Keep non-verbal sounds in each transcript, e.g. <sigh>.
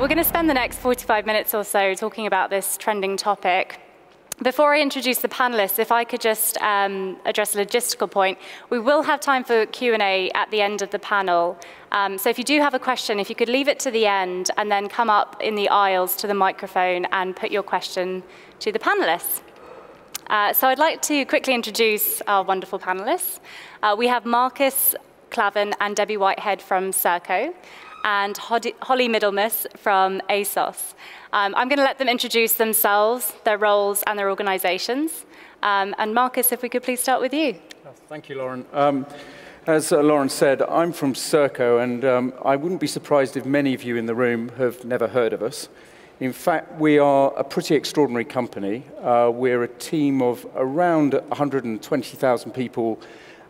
we're going to spend the next 45 minutes or so talking about this trending topic. Before I introduce the panelists, if I could just um, address a logistical point, we will have time for Q&A at the end of the panel. Um, so if you do have a question, if you could leave it to the end and then come up in the aisles to the microphone and put your question to the panelists. Uh, so I'd like to quickly introduce our wonderful panelists. Uh, we have Markus Clavin and Debbie Whitehead from Serco and Holly Middlemiss from ASOS. Um, I'm going to let them introduce themselves, their roles, and their organizations. Um, and Markus, if we could please start with you. Thank you, Lauren. Um, as uh, Lauren said, I'm from Serco, and um, I wouldn't be surprised if many of you in the room have never heard of us. In fact, we are a pretty extraordinary company. Uh, we're a team of around 120,000 people,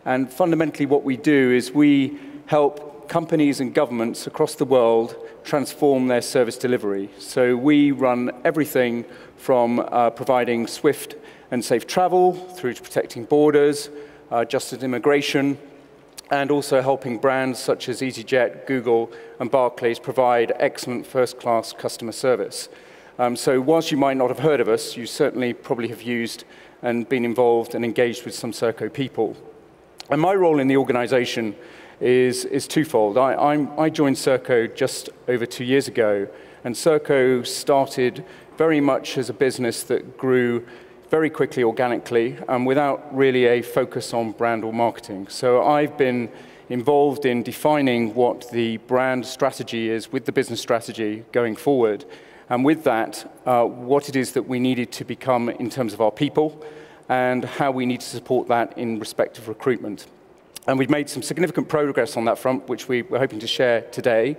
and fundamentally what we do is we help companies and governments across the world transform their service delivery. So we run everything from uh, providing swift and safe travel through to protecting borders, uh, justice immigration, and also helping brands such as EasyJet, Google, and Barclays provide excellent first-class customer service. Um, so whilst you might not have heard of us, you certainly probably have used and been involved and engaged with some Serco people. And my role in the organization is, is twofold. I, I'm, I joined Serco just over two years ago, and Serco started very much as a business that grew very quickly organically and without really a focus on brand or marketing. So I've been involved in defining what the brand strategy is with the business strategy going forward. And with that, uh, what it is that we needed to become in terms of our people and how we need to support that in respect of recruitment. And we've made some significant progress on that front, which we, we're hoping to share today.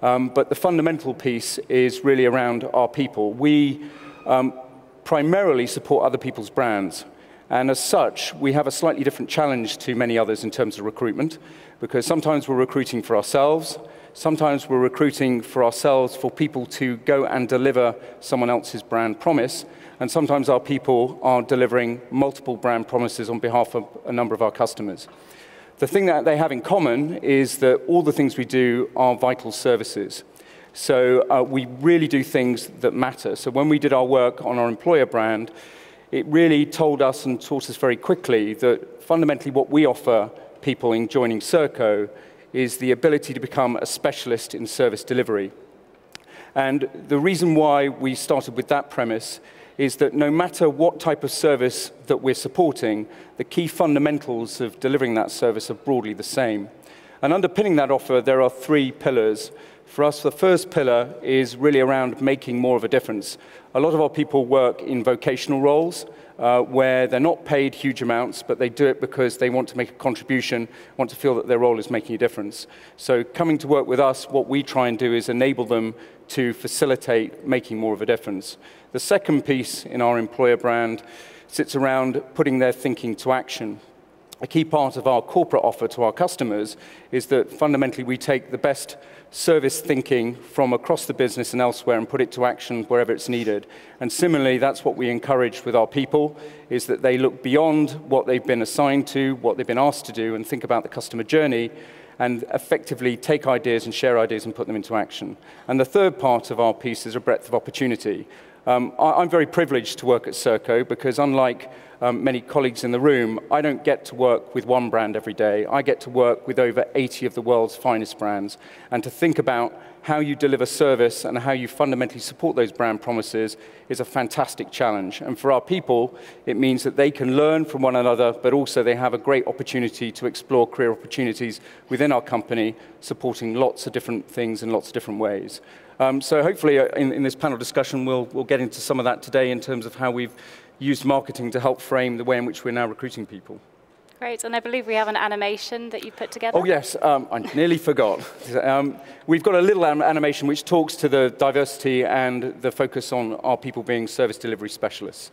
Um, but the fundamental piece is really around our people. We um, primarily support other people's brands. And as such, we have a slightly different challenge to many others in terms of recruitment, because sometimes we're recruiting for ourselves, sometimes we're recruiting for ourselves for people to go and deliver someone else's brand promise, and sometimes our people are delivering multiple brand promises on behalf of a number of our customers. The thing that they have in common is that all the things we do are vital services. So uh, we really do things that matter. So when we did our work on our employer brand, it really told us and taught us very quickly that fundamentally what we offer people in joining Serco is the ability to become a specialist in service delivery. And the reason why we started with that premise is that no matter what type of service that we're supporting, the key fundamentals of delivering that service are broadly the same. And underpinning that offer, there are three pillars. For us, the first pillar is really around making more of a difference. A lot of our people work in vocational roles uh, where they're not paid huge amounts, but they do it because they want to make a contribution, want to feel that their role is making a difference. So coming to work with us, what we try and do is enable them to facilitate making more of a difference. The second piece in our employer brand sits around putting their thinking to action. A key part of our corporate offer to our customers is that fundamentally we take the best service thinking from across the business and elsewhere and put it to action wherever it's needed. And similarly, that's what we encourage with our people, is that they look beyond what they've been assigned to, what they've been asked to do, and think about the customer journey and effectively take ideas and share ideas and put them into action. And the third part of our piece is a breadth of opportunity. Um, I, am very privileged to work at Serco because unlike um, many colleagues in the room, I don't get to work with one brand every day. I get to work with over 80 of the world's finest brands and to think about how you deliver service and how you fundamentally support those brand promises is a fantastic challenge. And for our people, it means that they can learn from one another, but also they have a great opportunity to explore career opportunities within our company, supporting lots of different things in lots of different ways. Um, so hopefully uh, in, in, this panel discussion, we'll, we'll get into some of that today in terms of how we've used marketing to help frame the way in which we're now recruiting people. Great, and I believe we have an animation that you put together. Oh yes, um, I nearly forgot. <laughs> Um, we've got a little animation which talks to the diversity and the focus on our people being service delivery specialists.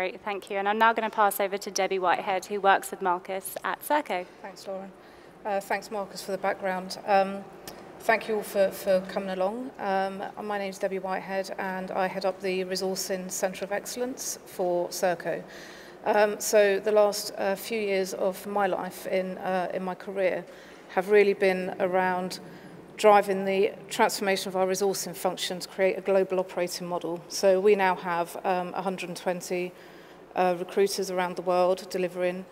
Great, thank you. And I'm now going to pass over to Debbie Whitehead, who works with Markus at Serco. Thanks, Lauren. Uh, thanks, Markus, for the background. Um, thank you all for, for coming along. Um, my name is Debbie Whitehead, and I head up the Resourcing Centre of Excellence for Serco. Um, so the last uh, few years of my life in, uh, in my career have really been around driving the transformation of our resourcing function to create a global operating model. So we now have um, 120 uh, recruiters around the world delivering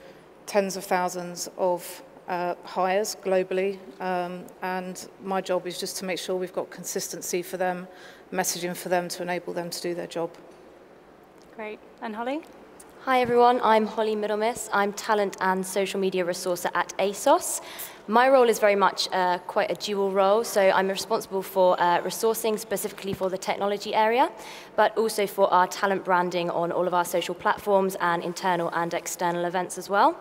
tens of thousands of uh, hires globally um, and my job is just to make sure we've got consistency for them, messaging for them to enable them to do their job. Great. And Holly? Hi everyone, I'm Holly Middlemiss. I'm talent and social media resourcer at ASOS. My role is very much uh, quite a dual role, so I'm responsible for uh, resourcing specifically for the technology area, but also for our talent branding on all of our social platforms and internal and external events as well.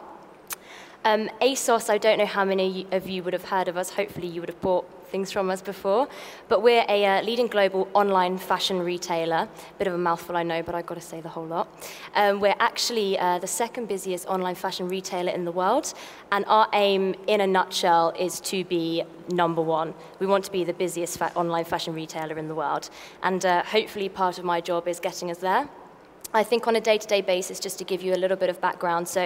Um, ASOS, I don't know how many of you would have heard of us. Hopefully you would have bought things from us before. But we're a uh, leading global online fashion retailer. Bit of a mouthful, I know, but I've got to say the whole lot. Um, we're actually uh, the second busiest online fashion retailer in the world. And our aim, in a nutshell, is to be number one. We want to be the busiest fa online fashion retailer in the world. And uh, hopefully part of my job is getting us there. I think on a day-to-day -day basis, just to give you a little bit of background. So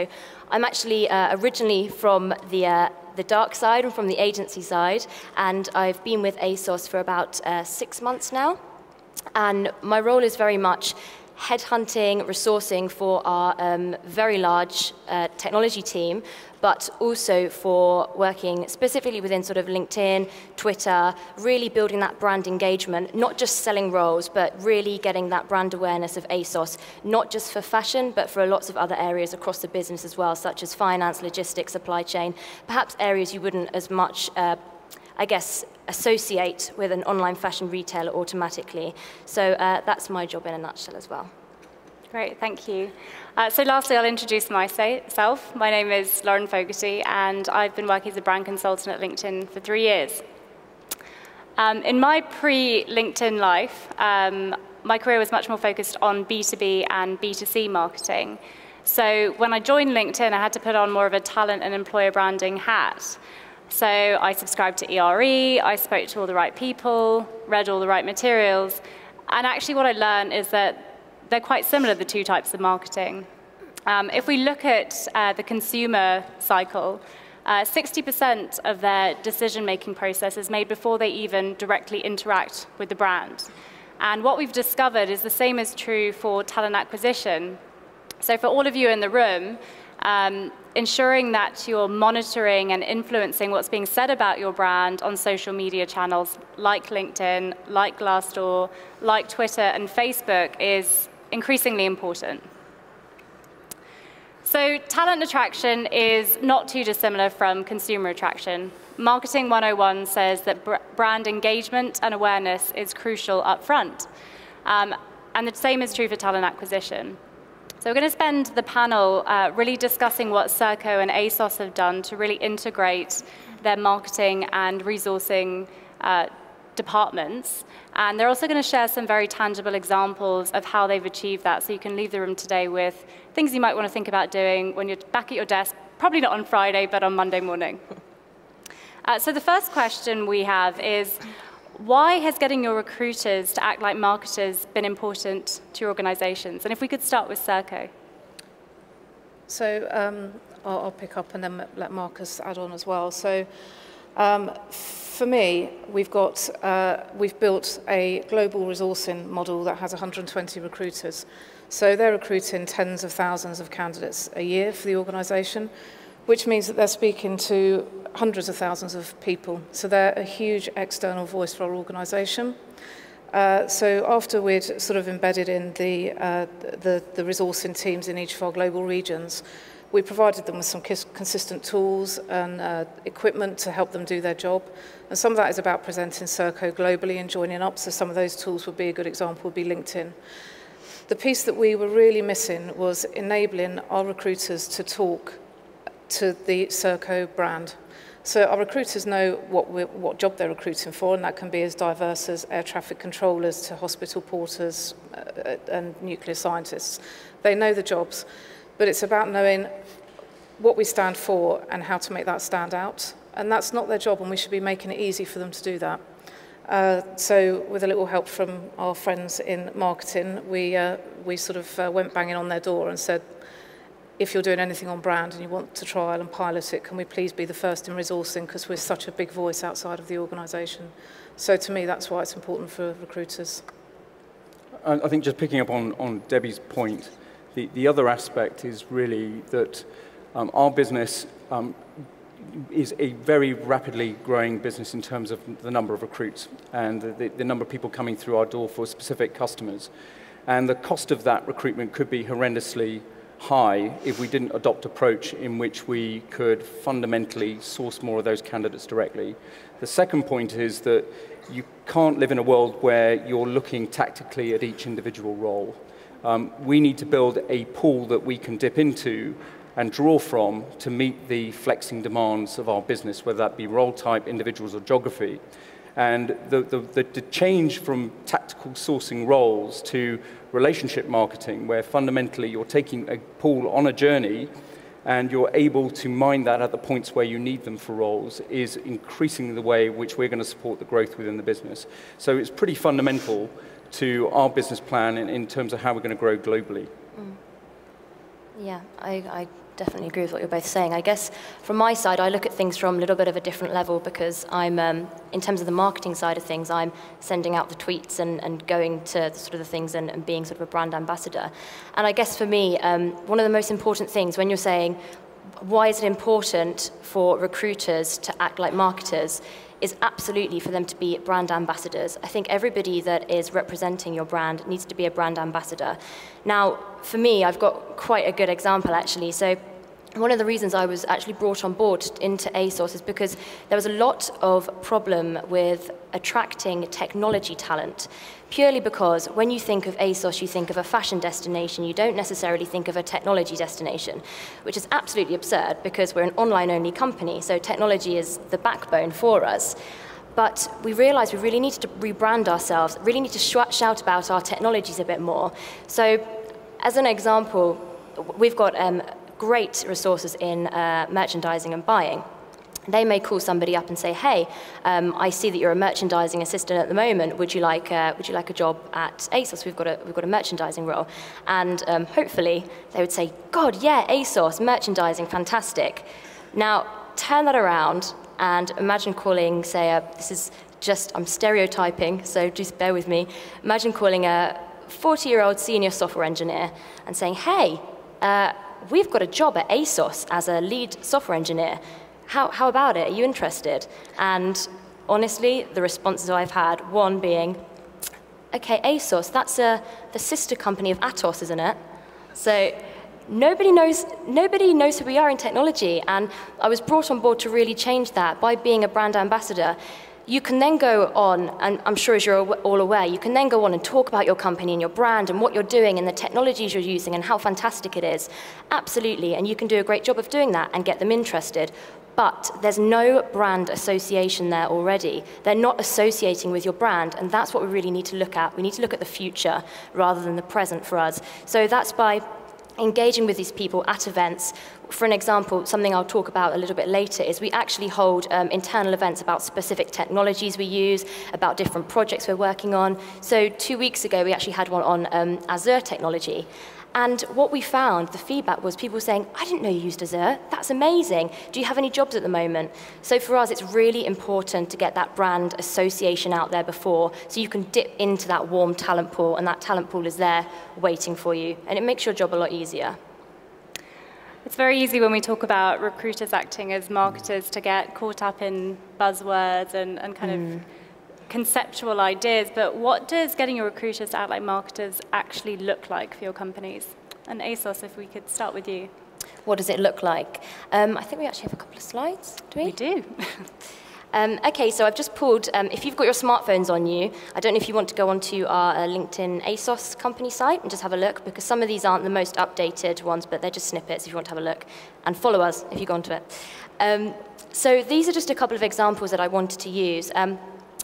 I'm actually uh, originally from the, uh, the dark side and from the agency side, and I've been with ASOS for about uh, six months now. And my role is very much headhunting, resourcing for our um, very large uh, technology team, but also for working specifically within sort of LinkedIn, Twitter, really building that brand engagement, not just selling roles, but really getting that brand awareness of ASOS, not just for fashion, but for lots of other areas across the business as well, such as finance, logistics, supply chain, perhaps areas you wouldn't as much uh, I guess, associate with an online fashion retailer automatically. So uh, that's my job in a nutshell as well. Great, thank you. Uh, so lastly, I'll introduce myself. My name is Lauren Fogarty, and I've been working as a brand consultant at LinkedIn for three years. Um, in my pre-LinkedIn life, um, my career was much more focused on B2B and B2C marketing. So when I joined LinkedIn, I had to put on more of a talent and employer branding hat. So I subscribed to ERE, I spoke to all the right people, read all the right materials, and actually what I learned is that they're quite similar, the two types of marketing. Um, if we look at uh, the consumer cycle, 60% uh, of their decision-making process is made before they even directly interact with the brand. And what we've discovered is the same is true for talent acquisition. So for all of you in the room, um, ensuring that you're monitoring and influencing what's being said about your brand on social media channels like LinkedIn, like Glassdoor, like Twitter and Facebook is increasingly important. So talent attraction is not too dissimilar from consumer attraction. Marketing 101 says that br brand engagement and awareness is crucial up front. Um, and the same is true for talent acquisition. So we're going to spend the panel uh, really discussing what Serco and ASOS have done to really integrate their marketing and resourcing uh, departments. And they're also going to share some very tangible examples of how they've achieved that. So you can leave the room today with things you might want to think about doing when you're back at your desk, probably not on Friday, but on Monday morning. <laughs> Uh, so the first question we have is, why has getting your recruiters to act like marketers been important to your organizations? And if we could start with Serco. So um, I'll, I'll, pick up and then let Markus add on as well. So um, for me, we've got uh, we've built a global resourcing model that has 120 recruiters. So they're recruiting tens of thousands of candidates a year for the organisation, which means that they're speaking to hundreds of thousands of people. So they're a huge external voice for our organisation. Uh, so after we'd sort of embedded in the, uh, the, the resourcing teams in each of our global regions, We provided them with some consistent tools and uh, equipment to help them do their job. And some of that is about presenting Serco globally and joining up. So some of those tools would be a good example would be LinkedIn. The piece that we were really missing was enabling our recruiters to talk to the Serco brand. So our recruiters know what, what job they're recruiting for, and that can be as diverse as air traffic controllers to hospital porters uh, uh and nuclear scientists. They know the jobs but it's about knowing what we stand for and how to make that stand out. And that's not their job, and we should be making it easy for them to do that. Uh, so with a little help from our friends in marketing, we, uh, we sort of uh, went banging on their door and said, if you're doing anything on brand and you want to trial and pilot it, can we please be the first in resourcing because we're such a big voice outside of the organisation. So to me, that's why it's important for recruiters. I think just picking up on, on Debbie's point, the, the other aspect is really that um, our business um, is a very rapidly growing business in terms of the number of recruits and the, the number of people coming through our door for specific customers. And the cost of that recruitment could be horrendously high if we didn't adopt approach in which we could fundamentally source more of those candidates directly. The second point is that you can't live in a world where you're looking tactically at each individual role. Um, we need to build a pool that we can dip into and draw from to meet the flexing demands of our business, whether that be role type, individuals, or geography. And the, the, the, the change from tactical sourcing roles to relationship marketing, where fundamentally you're taking a pool on a journey and you're able to mine that at the points where you need them for roles, is increasingly the way which we're going to support the growth within the business. So it's pretty fundamental to our business plan in, in terms of how we're going to grow globally. Mm. Yeah, I, I definitely agree with what you're both saying. I guess from my side, I look at things from a little bit of a different level because I'm, um, in terms of the marketing side of things, I'm sending out the tweets and, and going to sort of the things and, and being sort of a brand ambassador. And I guess for me, um, one of the most important things when you're saying, why is it important for recruiters to act like marketers is absolutely for them to be brand ambassadors. I think everybody that is representing your brand needs to be a brand ambassador. Now, for me, I've got quite a good example actually. So one of the reasons I was actually brought on board into ASOS is because there was a lot of problem with attracting technology talent, purely because when you think of ASOS, you think of a fashion destination, you don't necessarily think of a technology destination, which is absolutely absurd because we're an online-only company, so technology is the backbone for us. But we realized we really needed to rebrand ourselves, really need to sh shout about our technologies a bit more. So as an example, we've got um, great resources in uh, merchandising and buying. They may call somebody up and say, hey, um, I see that you're a merchandising assistant at the moment. Would you like, uh, would you like a job at ASOS? We've got a, we've got a merchandising role. And um, hopefully they would say, God, yeah, ASOS, merchandising, fantastic. Now, turn that around and imagine calling, say, a, this is just, I'm stereotyping, so just bear with me. Imagine calling a 40-year-old senior software engineer and saying, hey, uh, we've got a job at ASOS as a lead software engineer. How, how about it? Are you interested? And honestly, the responses I've had, one being, okay, ASOS, that's a, the sister company of Atos, isn't it? So nobody knows, nobody knows who we are in technology. And I was brought on board to really change that by being a brand ambassador you can then go on, and I'm sure as you're all aware, you can then go on and talk about your company and your brand and what you're doing and the technologies you're using and how fantastic it is. Absolutely, and you can do a great job of doing that and get them interested. But there's no brand association there already. They're not associating with your brand, and that's what we really need to look at. We need to look at the future rather than the present for us. So that's by engaging with these people at events. For an example, something I'll talk about a little bit later is we actually hold um, internal events about specific technologies we use, about different projects we're working on. So two weeks ago, we actually had one on um, Azure technology. And what we found, the feedback was people saying, I didn't know you used Azure. That's amazing. Do you have any jobs at the moment? So for us, it's really important to get that brand association out there before so you can dip into that warm talent pool and that talent pool is there waiting for you. And it makes your job a lot easier. It's very easy when we talk about recruiters acting as marketers to get caught up in buzzwords and, and kind mm. of conceptual ideas, but what does getting your recruiters to act like marketers actually look like for your companies? And ASOS, if we could start with you. What does it look like? Um, I think we actually have a couple of slides, do we? We do. <laughs> Um, okay, so I've just pulled, um, if you've got your smartphones on you, I don't know if you want to go onto our uh, LinkedIn ASOS company site and just have a look, because some of these aren't the most updated ones, but they're just snippets if you want to have a look. And follow us if you go onto it. Um, so these are just a couple of examples that I wanted to use. Um,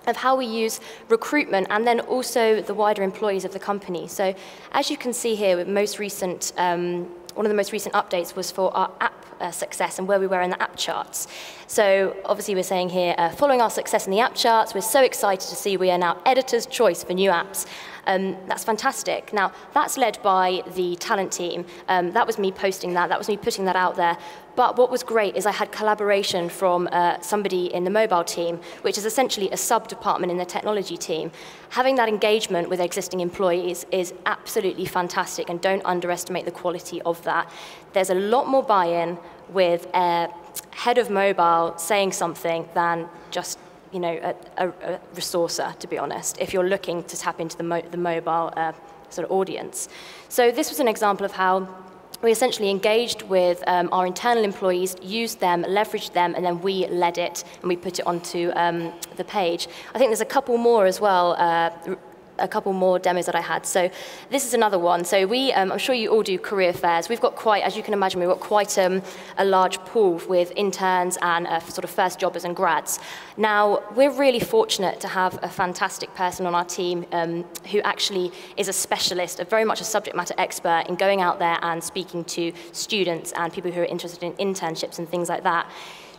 of how we use recruitment and then also the wider employees of the company. So as you can see here, with most recent um, one of the most recent updates was for our app uh, success and where we were in the app charts. So obviously we're saying here, uh, following our success in the app charts, we're so excited to see we are now editor's choice for new apps. Um, that's fantastic. Now, that's led by the talent team. Um, that was me posting that. That was me putting that out there. But what was great is I had collaboration from uh, somebody in the mobile team, which is essentially a sub-department in the technology team. Having that engagement with existing employees is absolutely fantastic, and don't underestimate the quality of that. There's a lot more buy-in with a head of mobile saying something than just you know, a, a, a resourcer, to be honest, if you're looking to tap into the, mo the mobile uh, sort of audience. So this was an example of how we essentially engaged with um, our internal employees, used them, leveraged them, and then we led it and we put it onto um, the page. I think there's a couple more as well, uh, a couple more demos that I had. So this is another one. So we, um, I'm sure you all do career fairs. We've got quite, as you can imagine, we've got quite um, a large pool with interns and uh, sort of first jobbers and grads. Now, we're really fortunate to have a fantastic person on our team um, who actually is a specialist, a very much a subject matter expert in going out there and speaking to students and people who are interested in internships and things like that.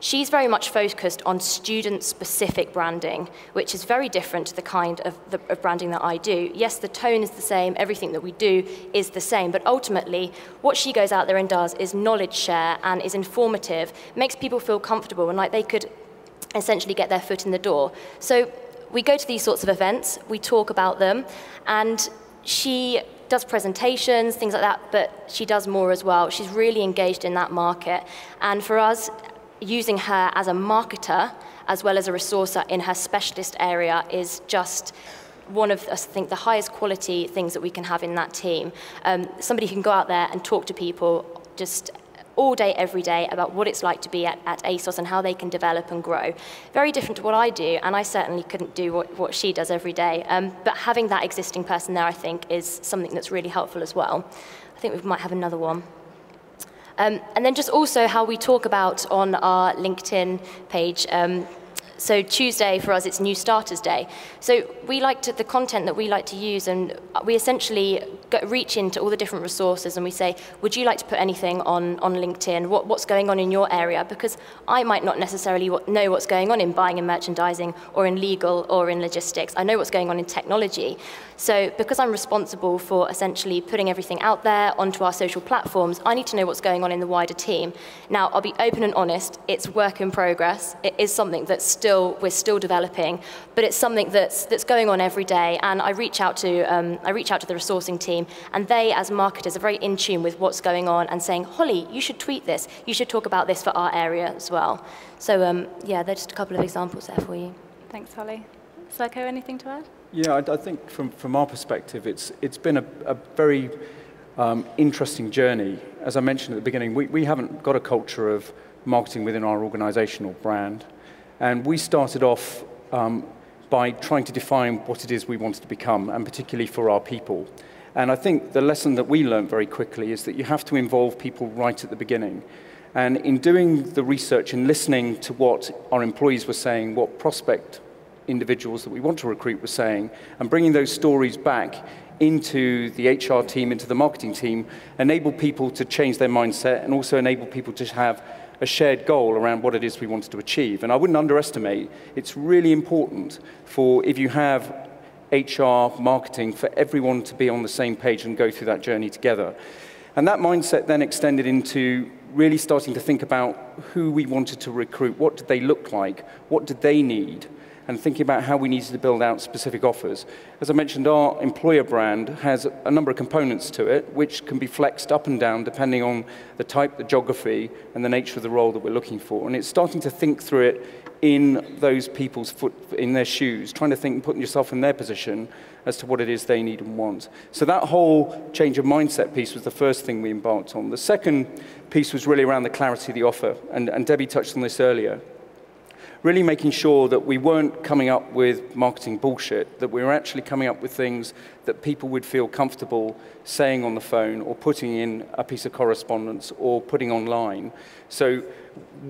She's very much focused on student-specific branding, which is very different to the kind of, the, of branding that I do. Yes, the tone is the same, everything that we do is the same, but ultimately, what she goes out there and does is knowledge share and is informative, makes people feel comfortable and like they could essentially get their foot in the door. So we go to these sorts of events, we talk about them, and she does presentations, things like that, but she does more as well. She's really engaged in that market. And for us, using her as a marketer as well as a resourcer in her specialist area is just one of, I think, the highest quality things that we can have in that team. Um, somebody who can go out there and talk to people just all day, every day about what it's like to be at, at ASOS and how they can develop and grow. Very different to what I do, and I certainly couldn't do what, what she does every day. Um, but having that existing person there, I think, is something that's really helpful as well. I think we might have another one. Um, and then just also how we talk about on our LinkedIn page. Um, so Tuesday for us, it's New Starters Day. So we like to, the content that we like to use, and we essentially go, reach into all the different resources and we say, would you like to put anything on, on LinkedIn? What, what's going on in your area? Because I might not necessarily know what's going on in buying and merchandising or in legal or in logistics. I know what's going on in technology. So because I'm responsible for essentially putting everything out there onto our social platforms, I need to know what's going on in the wider team. Now, I'll be open and honest, it's work in progress. It is something that's still, we're still developing, but it's something that's, that's going on every day. And I reach out to, um, I reach out to the resourcing team, and they, as marketers, are very in tune with what's going on and saying, Holly, you should tweet this. You should talk about this for our area as well. So um, yeah, there's just a couple of examples there for you. Thanks, Holly. Serco, anything to add? Yeah, I, I, think from, from our perspective, it's, it's been a, a very um, interesting journey. As I mentioned at the beginning, we, we haven't got a culture of marketing within our organizational brand. And we started off um, by trying to define what it is we wanted to become, and particularly for our people. And I think the lesson that we learned very quickly is that you have to involve people right at the beginning. And in doing the research and listening to what our employees were saying, what prospect individuals that we want to recruit were saying, and bringing those stories back into the HR team, into the marketing team, enable people to change their mindset and also enable people to have a shared goal around what it is we wanted to achieve. And I wouldn't underestimate, it's really important for if you have HR, marketing, for everyone to be on the same page and go through that journey together. And that mindset then extended into really starting to think about who we wanted to recruit, what did they look like, what did they need, and thinking about how we needed to build out specific offers. As I mentioned, our employer brand has a number of components to it, which can be flexed up and down depending on the type, the geography, and the nature of the role that we're looking for. And it's starting to think through it in those people's foot, in their shoes, trying to think putting yourself in their position as to what it is they need and want. So that whole change of mindset piece was the first thing we embarked on. The second piece was really around the clarity of the offer, and, and Debbie touched on this earlier really making sure that we weren't coming up with marketing bullshit, that we were actually coming up with things that people would feel comfortable saying on the phone or putting in a piece of correspondence or putting online. So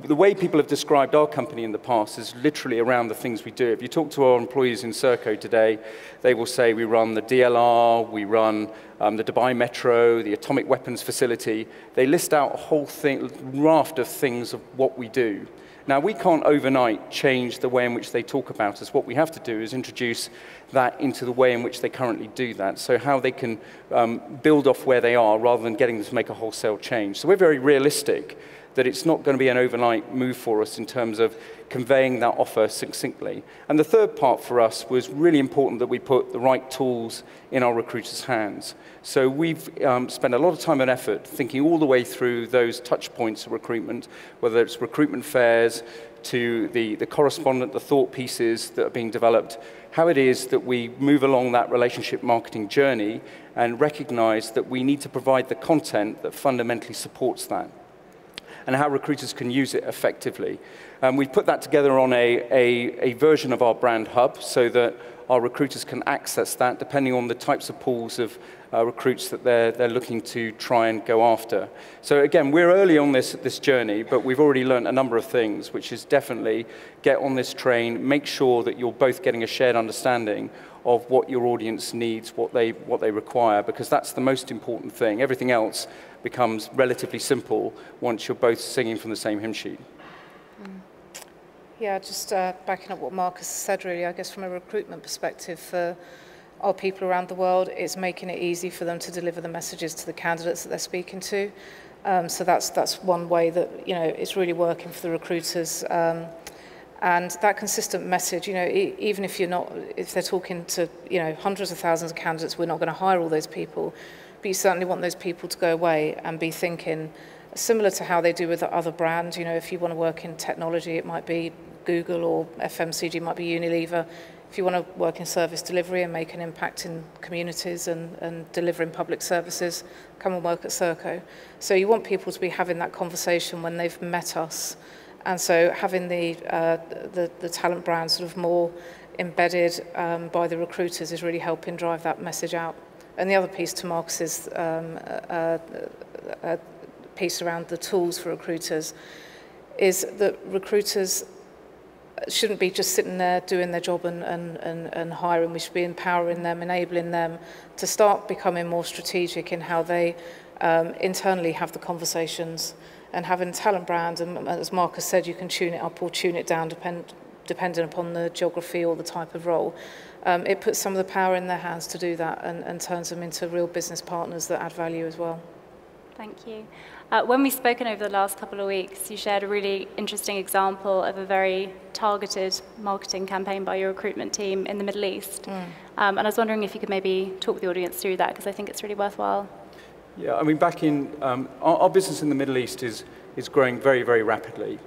the way people have described our company in the past is literally around the things we do. If you talk to our employees in Serco today, they will say we run the DLR, we run um, the Dubai Metro, the atomic weapons facility. They list out a whole thing, raft of things of what we do. Now, we can't overnight change the way in which they talk about us. What we have to do is introduce that into the way in which they currently do that, so how they can um, build off where they are rather than getting them to make a wholesale change. So we're very realistic that it's not going to be an overnight move for us in terms of conveying that offer succinctly. And the third part for us was really important that we put the right tools in our recruiters' hands. So we've um, spent a lot of time and effort thinking all the way through those touch points of recruitment, whether it's recruitment fairs, to the, the correspondent, the thought pieces that are being developed, how it is that we move along that relationship marketing journey and recognize that we need to provide the content that fundamentally supports that and how recruiters can use it effectively. Um, we've put that together on a, a, a version of our brand hub so that our recruiters can access that depending on the types of pools of uh, recruits that they're, they're looking to try and go after. So again, we're early on this, this journey, but we've already learned a number of things, which is definitely get on this train, make sure that you're both getting a shared understanding of what your audience needs, what they, what they require, because that's the most important thing. Everything else becomes relatively simple once you're both singing from the same hymn sheet. Mm. Yeah, just uh, backing up what Marcus said, really, I guess from a recruitment perspective for our people around the world, it's making it easy for them to deliver the messages to the candidates that they're speaking to. Um, so that's that's one way that you know it's really working for the recruiters. Um, and that consistent message, you know, e even if you're not, if they're talking to you know hundreds of thousands of candidates, we're not going to hire all those people. But you certainly want those people to go away and be thinking, similar to how they do with the other brands, you know, if you want to work in technology, it might be Google or FMCG, might be Unilever. If you want to work in service delivery and make an impact in communities and, and delivering public services, come and work at Serco. So you want people to be having that conversation when they've met us. And so having the, uh, the, the talent brand sort of more embedded um, by the recruiters is really helping drive that message out. And the other piece to Marcus is um, a, a piece around the tools for recruiters is that recruiters shouldn't be just sitting there doing their job and, and, and, and hiring. We should be empowering them, enabling them to start becoming more strategic in how they um, internally have the conversations and having talent brand. And as Marcus said, you can tune it up or tune it down depend, depending upon the geography or the type of role. Um, it puts some of the power in their hands to do that and, and turns them into real business partners that add value as well. Thank you. Uh, when we've spoken over the last couple of weeks, you shared a really interesting example of a very targeted marketing campaign by your recruitment team in the Middle East. Mm. Um, and I was wondering if you could maybe talk with the audience through that, because I think it's really worthwhile. Yeah, I mean, back in, um, our, our business in the Middle East is, is growing very, very rapidly.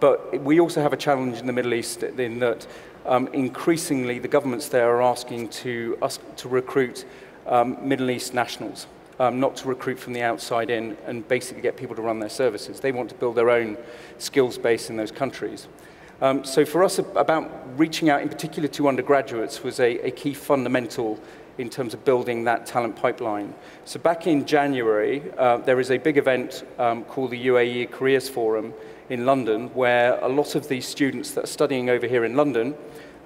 But we also have a challenge in the Middle East in that um, increasingly the governments there are asking to us to recruit um, Middle East nationals, um, not to recruit from the outside in and basically get people to run their services. They want to build their own skills base in those countries. Um, so for us, about reaching out in particular to undergraduates was a, a key fundamental in terms of building that talent pipeline. So back in January, uh, there is a big event um, called the UAE Careers Forum in London, where a lot of these students that are studying over here in London,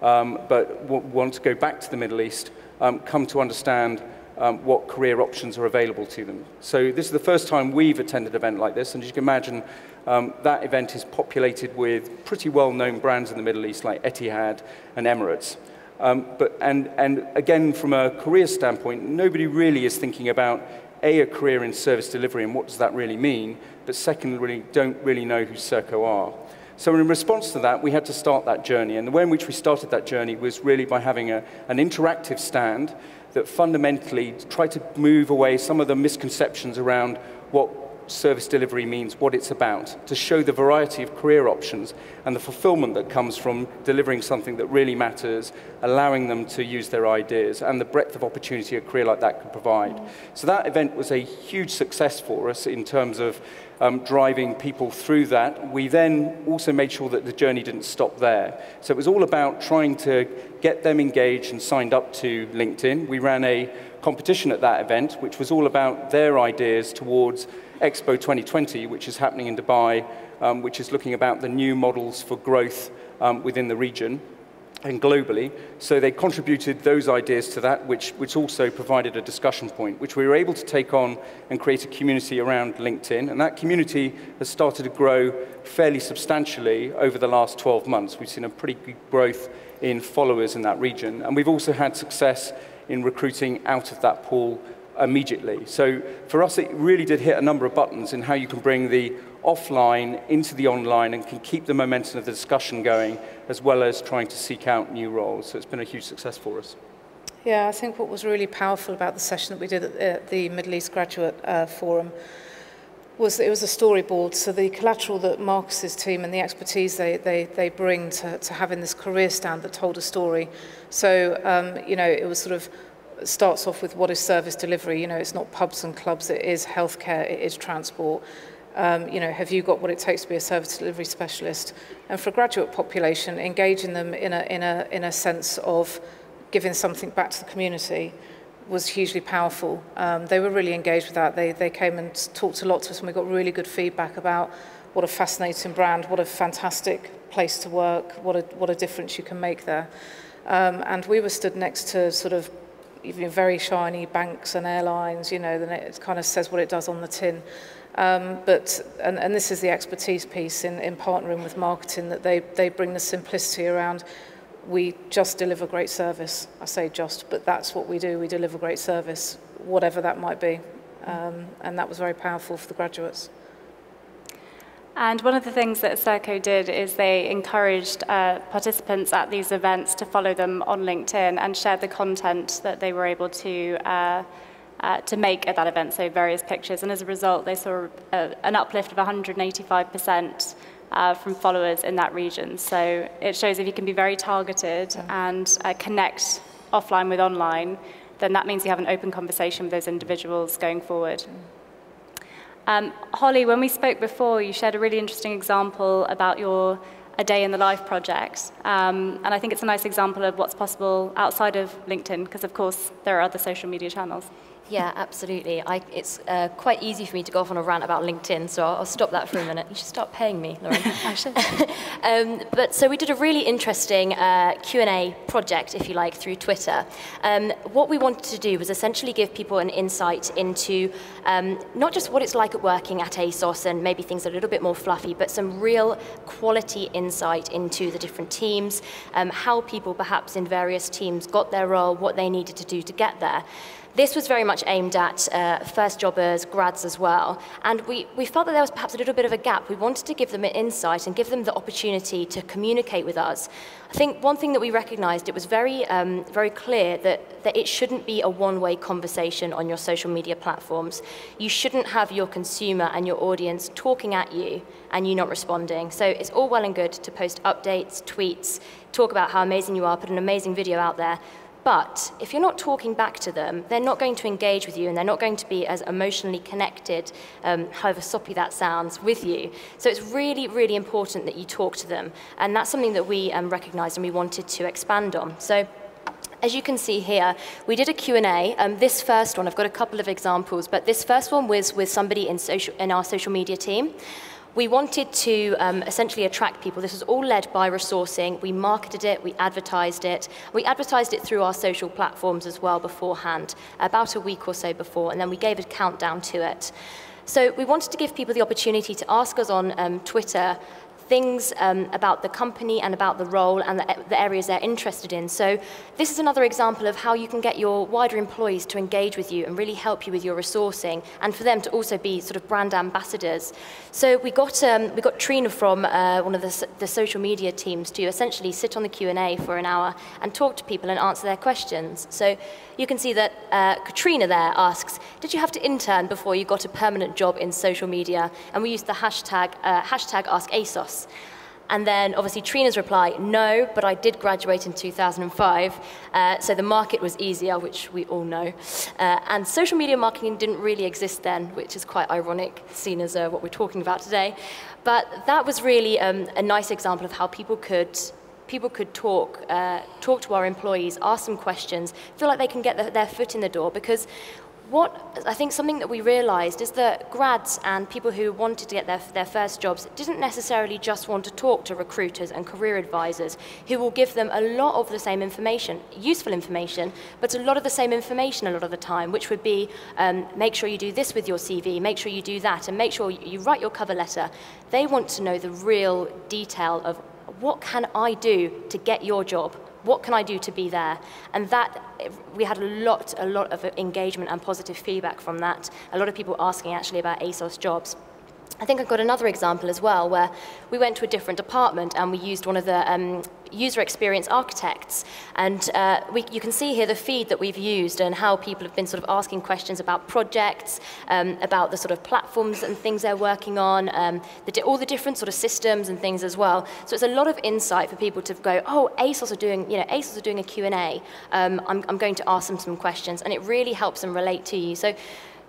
um, but want to go back to the Middle East, um, come to understand um, what career options are available to them. So this is the first time we've attended an event like this, and as you can imagine, um, that event is populated with pretty well-known brands in the Middle East like Etihad and Emirates. Um, but, and, and again, from a career standpoint, nobody really is thinking about A, a career in service delivery and what does that really mean, but secondly, don't really know who Serco are. So in response to that, we had to start that journey. And the way in which we started that journey was really by having a, an interactive stand that fundamentally tried to move away some of the misconceptions around what service delivery means, what it's about, to show the variety of career options and the fulfillment that comes from delivering something that really matters, allowing them to use their ideas, and the breadth of opportunity a career like that can provide. So that event was a huge success for us in terms of um, driving people through that. We then also made sure that the journey didn't stop there. So it was all about trying to get them engaged and signed up to LinkedIn. We ran a competition at that event, which was all about their ideas towards Expo 2020, which is happening in Dubai, um, which is looking about the new models for growth um, within the region and globally. So they contributed those ideas to that, which, which also provided a discussion point, which we were able to take on and create a community around LinkedIn. And that community has started to grow fairly substantially over the last 12 months. We've seen a pretty good growth in followers in that region. And we've also had success in recruiting out of that pool immediately. So for us, it really did hit a number of buttons in how you can bring the offline into the online and can keep the momentum of the discussion going, as well as trying to seek out new roles. So it's been a huge success for us. Yeah, I think what was really powerful about the session that we did at, the Middle East Graduate uh, Forum was that it was a storyboard. So the collateral that Marcus's team and the expertise they, they, they bring to, to having this career stand that told a story. So, um, you know, it was sort of starts off with what is service delivery. You know, it's not pubs and clubs, it is healthcare, it is transport. Um, you know, have you got what it takes to be a service delivery specialist? And for a graduate population, engaging them in a, in a, in a sense of giving something back to the community was hugely powerful. Um, they were really engaged with that. They, they came and talked a lot to us and we got really good feedback about what a fascinating brand, what a fantastic place to work, what a, what a difference you can make there. Um, and we were stood next to sort of even very shiny banks and airlines, you know, then it kind of says what it does on the tin. Um, but, and, and this is the expertise piece in, in partnering with marketing that they, they bring the simplicity around we just deliver great service. I say just, but that's what we do. We deliver great service, whatever that might be. Um, and that was very powerful for the graduates. And one of the things that Serco did is they encouraged uh, participants at these events to follow them on LinkedIn and share the content that they were able to uh, uh, to make at that event, so various pictures. And as a result, they saw a, an uplift of 185% uh, from followers in that region. So it shows if you can be very targeted yeah. and uh, connect offline with online, then that means you have an open conversation with those individuals going forward. Mm. Um, Holly, when we spoke before, you shared a really interesting example about your A Day in the Life project. Um, and I think it's a nice example of what's possible outside of LinkedIn, because of course there are other social media channels. Yeah, absolutely. I, it's uh, quite easy for me to go off on a rant about LinkedIn, so I'll, I'll stop that for a minute. You should start paying me, Lauren. <laughs> I should. <laughs> um, but so we did a really interesting uh, Q&A project, if you like, through Twitter. Um, what we wanted to do was essentially give people an insight into um, not just what it's like at working at ASOS and maybe things a little bit more fluffy, but some real quality insight into the different teams, um, how people perhaps in various teams got their role, what they needed to do to get there. This was very much aimed at uh, first jobbers, grads as well, and we, we felt that there was perhaps a little bit of a gap. We wanted to give them an insight and give them the opportunity to communicate with us. I think one thing that we recognized, it was very, um, very clear that, that it shouldn't be a one-way conversation on your social media platforms. You shouldn't have your consumer and your audience talking at you and you not responding. So it's all well and good to post updates, tweets, talk about how amazing you are, put an amazing video out there, but if you're not talking back to them, they're not going to engage with you and they're not going to be as emotionally connected, um, however soppy that sounds, with you. So it's really, really important that you talk to them. And that's something that we um, recognized and we wanted to expand on. So as you can see here, we did a Q&A. Um, this first one, I've got a couple of examples, but this first one was with somebody in, social, in our social media team. We wanted to um, essentially attract people. This was all led by resourcing. We marketed it, we advertised it. We advertised it through our social platforms as well beforehand, about a week or so before, and then we gave a countdown to it. So we wanted to give people the opportunity to ask us on um, Twitter things um, about the company and about the role and the, the, areas they're interested in. So this is another example of how you can get your wider employees to engage with you and really help you with your resourcing and for them to also be sort of brand ambassadors. So we got, um, we got Trina from uh, one of the, the social media teams to essentially sit on the Q&A for an hour and talk to people and answer their questions. So you can see that uh, Katrina there asks, did you have to intern before you got a permanent job in social media? And we used the hashtag, uh, hashtag AskASOS. And then obviously Trina's reply, no, but I did graduate in 2005, uh, so the market was easier, which we all know. Uh, and social media marketing didn't really exist then, which is quite ironic, seen as uh, what we're talking about today. But that was really um, a nice example of how people could people could talk, uh, talk to our employees, ask them questions, feel like they can get the, their foot in the door because what I think something that we realized is that grads and people who wanted to get their, their first jobs didn't necessarily just want to talk to recruiters and career advisors who will give them a lot of the same information, useful information, but a lot of the same information a lot of the time, which would be um, make sure you do this with your CV, make sure you do that, and make sure you write your cover letter. They want to know the real detail of what can I do to get your job? What can I do to be there? And that, we had a lot, a lot of engagement and positive feedback from that. A lot of people asking actually about ASOS jobs. I think I've got another example as well where we went to a different department and we used one of the um, user experience architects. And uh, we, you can see here the feed that we've used and how people have been sort of asking questions about projects, um, about the sort of platforms and things they're working on, um, the, all the different sort of systems and things as well. So it's a lot of insight for people to go, oh, ASOS are doing, you know, ASOS are doing a Q&A. Um, I'm, I'm going to ask them some questions. And it really helps them relate to you. So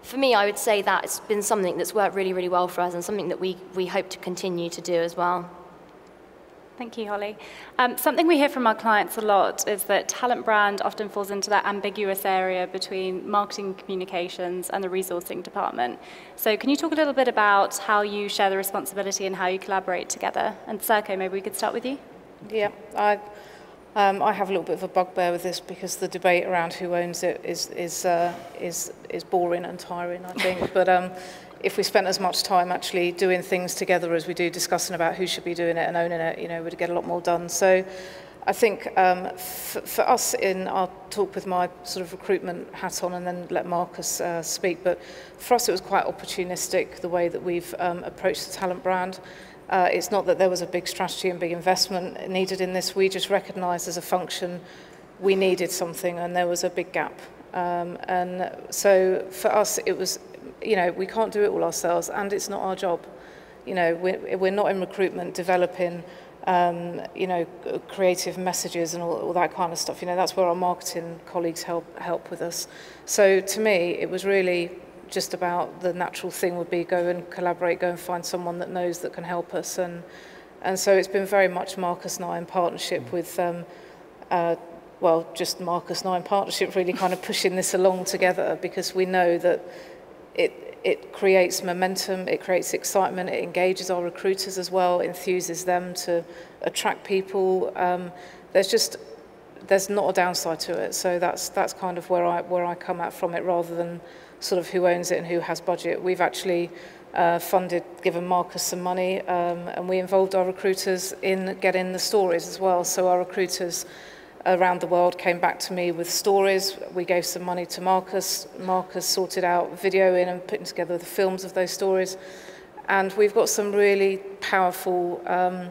for me, I would say that it's been something that's worked really, really well for us and something that we, we hope to continue to do as well. Thank you, Holly. Um, something we hear from our clients a lot is that talent brand often falls into that ambiguous area between marketing communications and the resourcing department. So can you talk a little bit about how you share the responsibility and how you collaborate together? And Serco, maybe we could start with you. Yeah, I, Um, I have a little bit of a bugbear with this because the debate around who owns it is is uh, is is boring and tiring, I think. <laughs> but um, if we spent as much time actually doing things together as we do discussing about who should be doing it and owning it, you know, we'd get a lot more done. So. I think um, for us in our talk with my sort of recruitment hat on and then let Marcus uh, speak, but for us it was quite opportunistic the way that we've um, approached the talent brand. Uh, it's not that there was a big strategy and big investment needed in this. We just recognised as a function we needed something and there was a big gap. Um, and so for us, it was, you know, we can't do it all ourselves and it's not our job. You know, we're, we're not in recruitment developing, um, you know, creative messages and all, all that kind of stuff. You know, that's where our marketing colleagues help, help with us. So to me, it was really just about the natural thing would be go and collaborate, go and find someone that knows that can help us, and and so it's been very much Markus and I in partnership mm. with. Um, uh, well, just Markus and I in partnership really kind of pushing this along together because we know that it, it creates momentum, it creates excitement, it engages our recruiters as well, enthuses them to attract people. Um, there's just there's not a downside to it, so that's that's kind of where I where I come at from it, rather than sort of who owns it and who has budget. We've actually uh, funded, given Markus some money, um, and we involved our recruiters in getting the stories as well. So our recruiters around the world came back to me with stories. We gave some money to Markus. Markus sorted out video in and putting together the films of those stories. And we've got some really powerful um,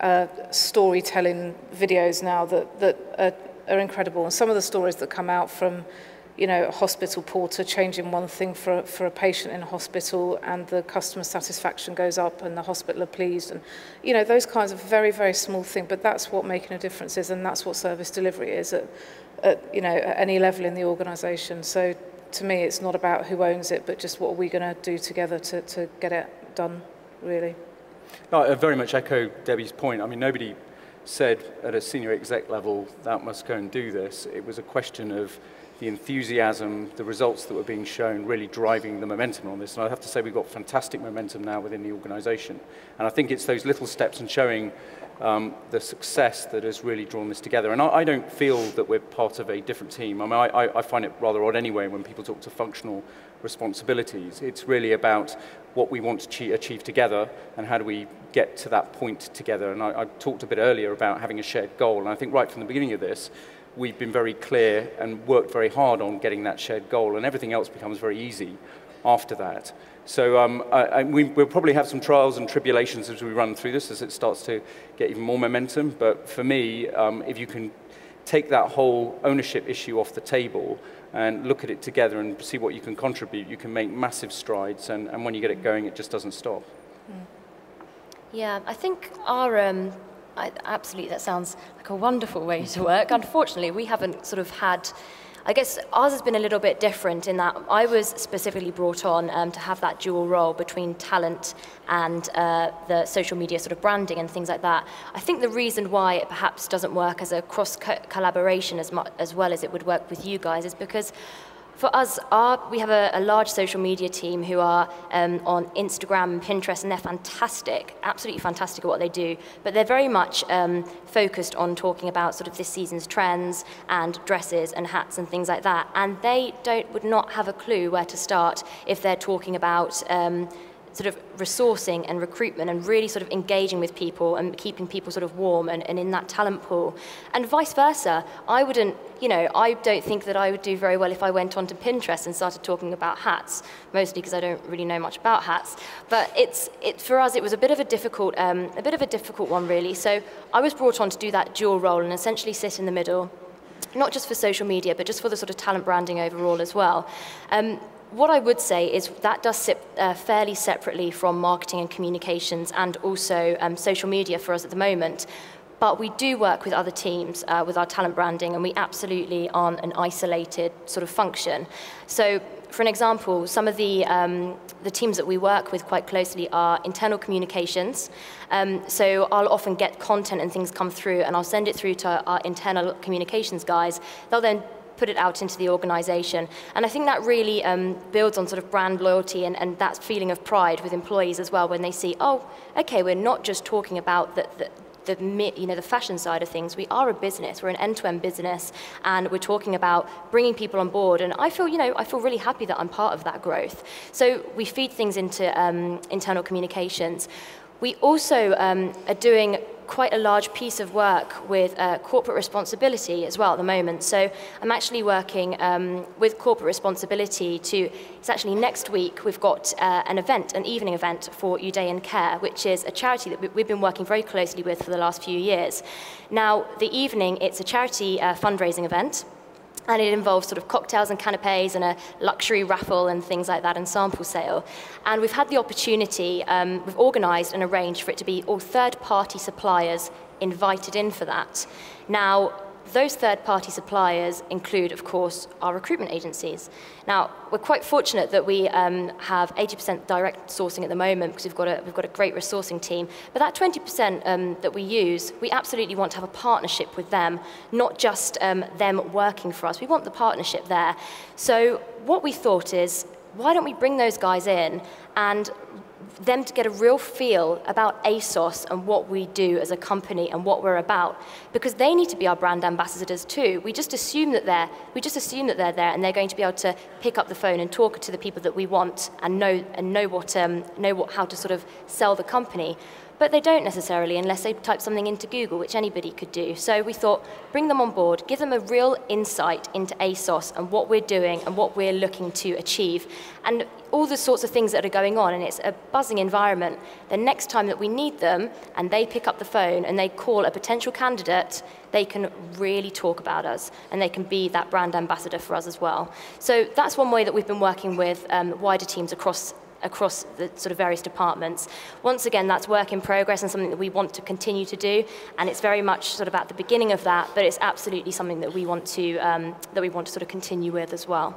uh, storytelling videos now that, that are, are incredible. And some of the stories that come out from you know, a hospital porter changing one thing for, for a patient in a hospital and the customer satisfaction goes up and the hospital are pleased. And, you know, those kinds of very, very small things, but that's what making a difference is and that's what service delivery is at, at you know, at any level in the organisation. So to me, it's not about who owns it, but just what are we going to do together to, to get it done, really. No, I very much echo Debbie's point. I mean, nobody said at a senior exec level that must go and do this. It was a question of the enthusiasm, the results that were being shown really driving the momentum on this. And I have to say we've got fantastic momentum now within the organization. And I think it's those little steps and showing um, the success that has really drawn this together. And I, I, don't feel that we're part of a different team. I mean, I, I find it rather odd anyway when people talk to functional responsibilities. It's really about what we want to achieve together and how do we get to that point together. And I, I talked a bit earlier about having a shared goal. And I think right from the beginning of this, we've been very clear and worked very hard on getting that shared goal, and everything else becomes very easy after that. So um, I, I, we, will probably have some trials and tribulations as we run through this, as it starts to get even more momentum. But for me, um, if you can take that whole ownership issue off the table and look at it together and see what you can contribute, you can make massive strides. And, and when you get it going, it just doesn't stop. Mm. Yeah, I think our um, I, absolutely that sounds like a wonderful way to work. Unfortunately, we haven't sort of had. I guess ours has been a little bit different in that I was specifically brought on um, to have that dual role between talent and uh, the social media sort of branding and things like that. I think the reason why it perhaps doesn't work as a cross collaboration as, as well as it would work with you guys is because for us, our, we have a, a, large social media team who are um, on Instagram and Pinterest, and they're fantastic, absolutely fantastic at what they do. But they're very much um, focused on talking about sort of this season's trends and dresses and hats and things like that. And they don't would not have a clue where to start if they're talking about. Um, sort of resourcing and recruitment and really sort of engaging with people and keeping people sort of warm and, and in that talent pool. And vice versa, I wouldn't, you know, I don't think that I would do very well if I went onto Pinterest and started talking about hats, mostly because I don't really know much about hats. But it's, it, for us, it was a bit of a difficult, um, a bit of a difficult one really. So I was brought on to do that dual role and essentially sit in the middle not just for social media, but just for the sort of talent branding overall as well. Um, what I would say is that does sit uh, fairly separately from marketing and communications and also um, social media for us at the moment. But we do work with other teams uh, with our talent branding, and we absolutely aren't an isolated sort of function. So, for an example, some of the, um, the teams that we work with quite closely are internal communications. Um, so I'll often get content and things come through, and I'll send it through to our internal communications guys. They'll then put it out into the organization. And I think that really um, builds on sort of brand loyalty and, and that feeling of pride with employees as well when they see, oh, okay, we're not just talking about the, the you know, the fashion side of things. We are a business. We're an end-to-end business, and we're talking about bringing people on board. And I feel, you know, I feel really happy that I'm part of that growth. So we feed things into um, internal communications. We also um, are doing quite a large piece of work with uh, corporate responsibility as well at the moment. So I'm actually working um, with corporate responsibility to, it's actually next week, we've got uh, an event, an evening event for Udayan Care, which is a charity that we've been working very closely with for the last few years. Now, the evening, it's a charity uh, fundraising event and it involves sort of cocktails and canapes and a luxury raffle and things like that and sample sale. And we've had the opportunity, um, we've organised and arranged for it to be all third-party suppliers invited in for that. Now, those third-party suppliers include, of course, our recruitment agencies. Now, we're quite fortunate that we um, have 80% direct sourcing at the moment because we've got a, we've got a great resourcing team. But that 20% um, that we use, we absolutely want to have a partnership with them, not just um, them working for us. We want the partnership there. So what we thought is, why don't we bring those guys in and them to get a real feel about ASOS and what we do as a company and what we're about, because they need to be our brand ambassadors too. We just assume that they're, we just assume that they're there and they're going to be able to pick up the phone and talk to the people that we want and know, and know, what, um, know what, how to sort of sell the company. But they don't necessarily unless they type something into Google, which anybody could do. So we thought, bring them on board, give them a real insight into ASOS and what we're doing and what we're looking to achieve. And all the sorts of things that are going on, and it's a buzzing environment. The next time that we need them and they pick up the phone and they call a potential candidate, they can really talk about us and they can be that brand ambassador for us as well. So that's one way that we've been working with um, wider teams across across the sort of various departments. Once again, that's work in progress and something that we want to continue to do, and it's very much sort of at the beginning of that, but it's absolutely something that we want to um, that we want to sort of continue with as well.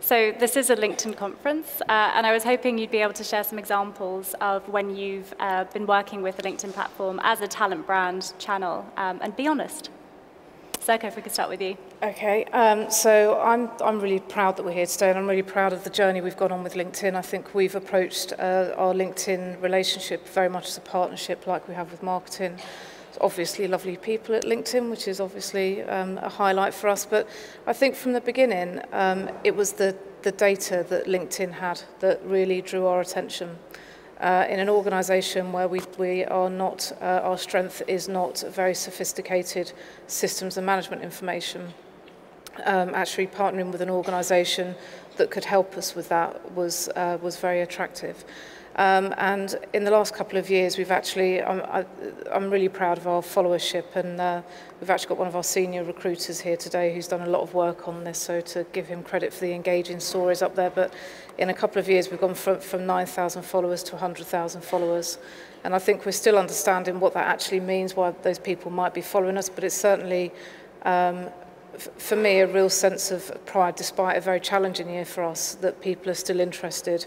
So this is a LinkedIn conference, uh, and I was hoping you'd be able to share some examples of when you've uh, been working with the LinkedIn platform as a talent brand channel, um, and be honest. Serco, if we could start with you. Okay, um, so I'm, I'm really proud that we're here today and I'm really proud of the journey we've gone on with LinkedIn. I think we've approached uh, our LinkedIn relationship very much as a partnership like we have with marketing. obviously lovely people at LinkedIn, which is obviously um, a highlight for us. But I think from the beginning, um, it was the, the data that LinkedIn had that really drew our attention uh, in an organisation where we, we are not, uh, our strength is not very sophisticated systems and management information. Um, actually partnering with an organisation that could help us with that was, uh, was very attractive. Um, and in the last couple of years, we've actually, I'm, I, I'm really proud of our followership and uh, we've actually got one of our senior recruiters here today who's done a lot of work on this, so to give him credit for the engaging stories up there. But in a couple of years, we've gone from, from 9,000 followers to 100,000 followers. And I think we're still understanding what that actually means, why those people might be following us, but it's certainly um, for me a real sense of pride despite a very challenging year for us that people are still interested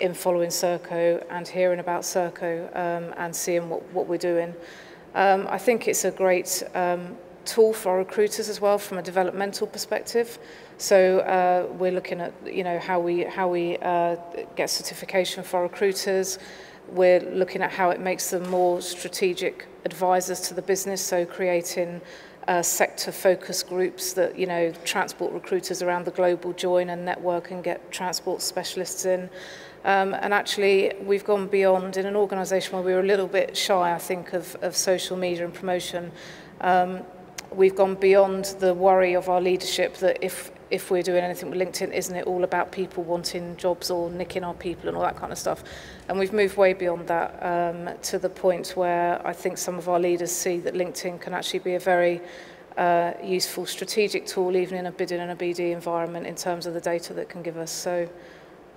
in following Serco and hearing about Serco um, and seeing what, what we're doing. Um, I think it's a great um, tool for our recruiters as well from a developmental perspective. So uh, we're looking at you know how we how we uh, get certification for our recruiters. We're looking at how it makes them more strategic advisors to the business. So creating uh, sector focus groups that you know transport recruiters around the globe will join and network and get transport specialists in. Um, and actually, we've gone beyond in an organisation where we were a little bit shy, I think, of, of social media and promotion. Um, we've gone beyond the worry of our leadership that if if we're doing anything with LinkedIn, isn't it all about people wanting jobs or nicking our people and all that kind of stuff? And we've moved way beyond that um, to the point where I think some of our leaders see that LinkedIn can actually be a very uh, useful strategic tool, even in a bidding and a BD environment, in terms of the data that can give us. So.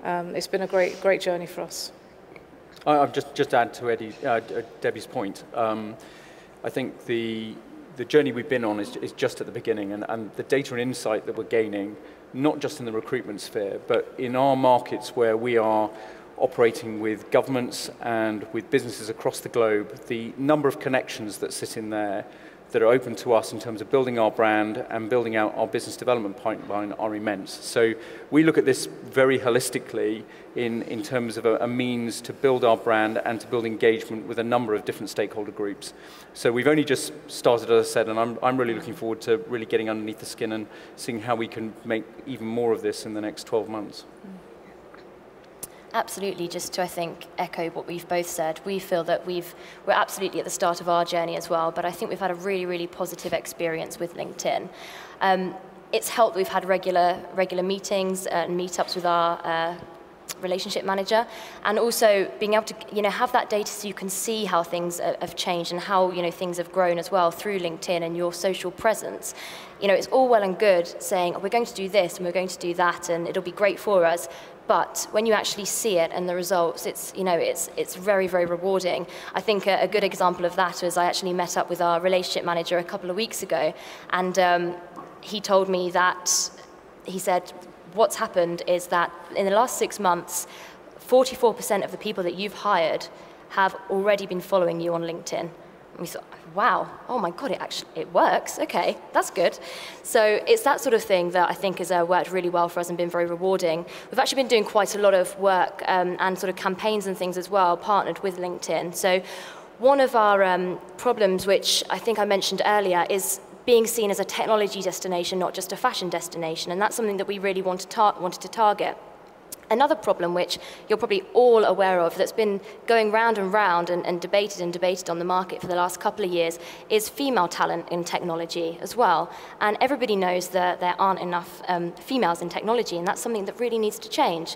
Um, it's been a great, great journey for us. I'll just, just add to Eddie, uh, Debbie's point. Um, I think the the journey we've been on is, is just at the beginning, and, and the data and insight that we're gaining, not just in the recruitment sphere, but in our markets where we are operating with governments and with businesses across the globe, the number of connections that sit in there that are open to us in terms of building our brand and building out our business development pipeline are immense. So we look at this very holistically in, in terms of a, a means to build our brand and to build engagement with a number of different stakeholder groups. So we've only just started, as I said, and I'm, I'm really looking forward to really getting underneath the skin and seeing how we can make even more of this in the next 12 months. Mm. Absolutely, just to I think echo what we've both said, we feel that we've we're absolutely at the start of our journey as well. But I think we've had a really really positive experience with LinkedIn. Um, it's helped. We've had regular regular meetings and meetups with our uh, relationship manager and also being able to you know have that data so you can see how things have changed and how you know things have grown as well through LinkedIn and your social presence you know it's all well and good saying oh, we're going to do this and we're going to do that and it'll be great for us but when you actually see it and the results, it's, you know, it's, it's very, very rewarding. I think a, a good example of that was I actually met up with our relationship manager a couple of weeks ago, and um, he told me that, he said, what's happened is that in the last six months, 44% of the people that you've hired have already been following you on LinkedIn. And we thought, wow, oh my God, it actually it works. Okay, that's good. So it's that sort of thing that I think has uh, worked really well for us and been very rewarding. We've actually been doing quite a lot of work um, and sort of campaigns and things as well, partnered with LinkedIn. So one of our um, problems, which I think I mentioned earlier, is being seen as a technology destination, not just a fashion destination. And that's something that we really want to wanted to target. Another problem which you're probably all aware of that's been going round and round and, and, debated and debated on the market for the last couple of years is female talent in technology as well. And everybody knows that there aren't enough um, females in technology and that's something that really needs to change.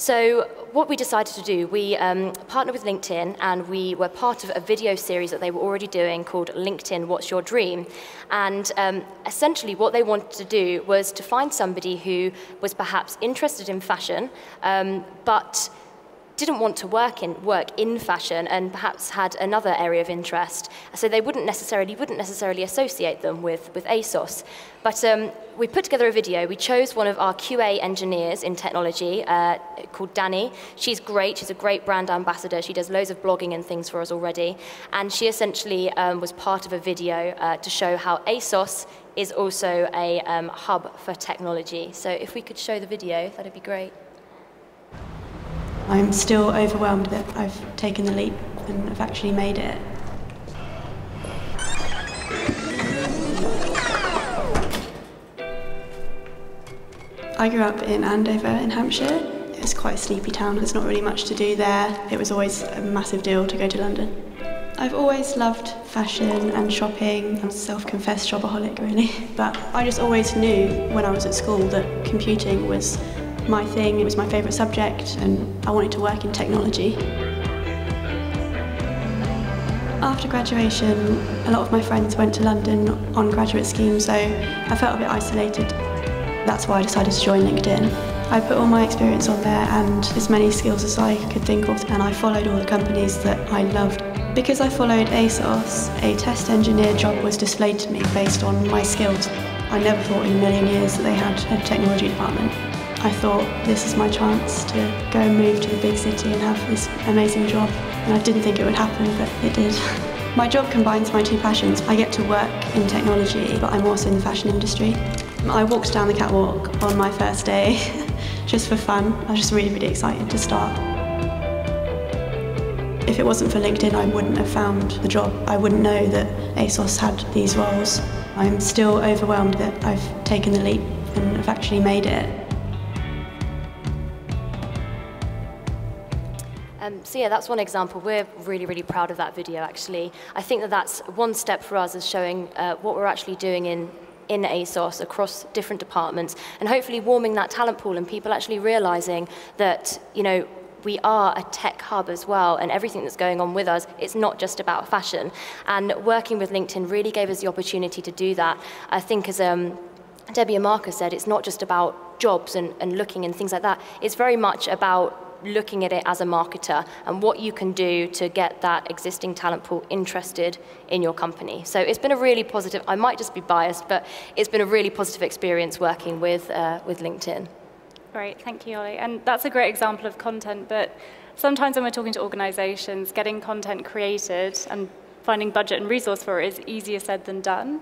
So what we decided to do, we um, partnered with LinkedIn and we were part of a video series that they were already doing called LinkedIn What's Your Dream? And um, essentially what they wanted to do was to find somebody who was perhaps interested in fashion, um, but didn't want to work in work in fashion and perhaps had another area of interest. So they wouldn't necessarily wouldn't necessarily associate them with with ASOS. But um, we put together a video. We chose one of our QA engineers in technology uh, called Danny. She's great. She's a great brand ambassador. She does loads of blogging and things for us already. And she essentially um, was part of a video uh, to show how ASOS is also a um, hub for technology. So if we could show the video, that'd be great. I'm still overwhelmed that I've taken the leap and I've actually made it. I grew up in Andover in Hampshire. It's quite a sleepy town, there's not really much to do there. It was always a massive deal to go to London. I've always loved fashion and shopping. I'm a self-confessed shopaholic, really. <laughs> But I just always knew when I was at school that computing was my thing, it was my favourite subject, and I wanted to work in technology. After graduation, a lot of my friends went to London on graduate schemes, so I felt a bit isolated. That's why I decided to join LinkedIn. I put all my experience on there and as many skills as I could think of, and I followed all the companies that I loved. Because I followed ASOS, a test engineer job was displayed to me based on my skills. I never thought in a million years that they had a technology department. I thought this is my chance to go and move to the big city and have this amazing job. And I didn't think it would happen, but it did. <laughs> My job combines my two passions. I get to work in technology, but I'm also in the fashion industry. I walked down the catwalk on my first day, <laughs> just for fun. I was just really, really excited to start. If it wasn't for LinkedIn, I wouldn't have found the job. I wouldn't know that ASOS had these roles. I'm still overwhelmed that I've taken the leap and I've actually made it. Um, so yeah, that's one example. We're really, really proud of that video, actually. I think that that's one step for us as showing uh, what we're actually doing in, in ASOS across different departments and hopefully warming that talent pool and people actually realizing that, you know, we are a tech hub as well, and everything that's going on with us, it's not just about fashion. And working with LinkedIn really gave us the opportunity to do that. I think as um, Debbie and Markus said, it's not just about jobs and, and looking and things like that. It's very much about looking at it as a marketer and what you can do to get that existing talent pool interested in your company. So it's been a really positive, I might just be biased, but it's been a really positive experience working with, uh, with LinkedIn. Great, thank you, Holly. And that's a great example of content, but sometimes when we're talking to organizations, getting content created and finding budget and resource for it is easier said than done.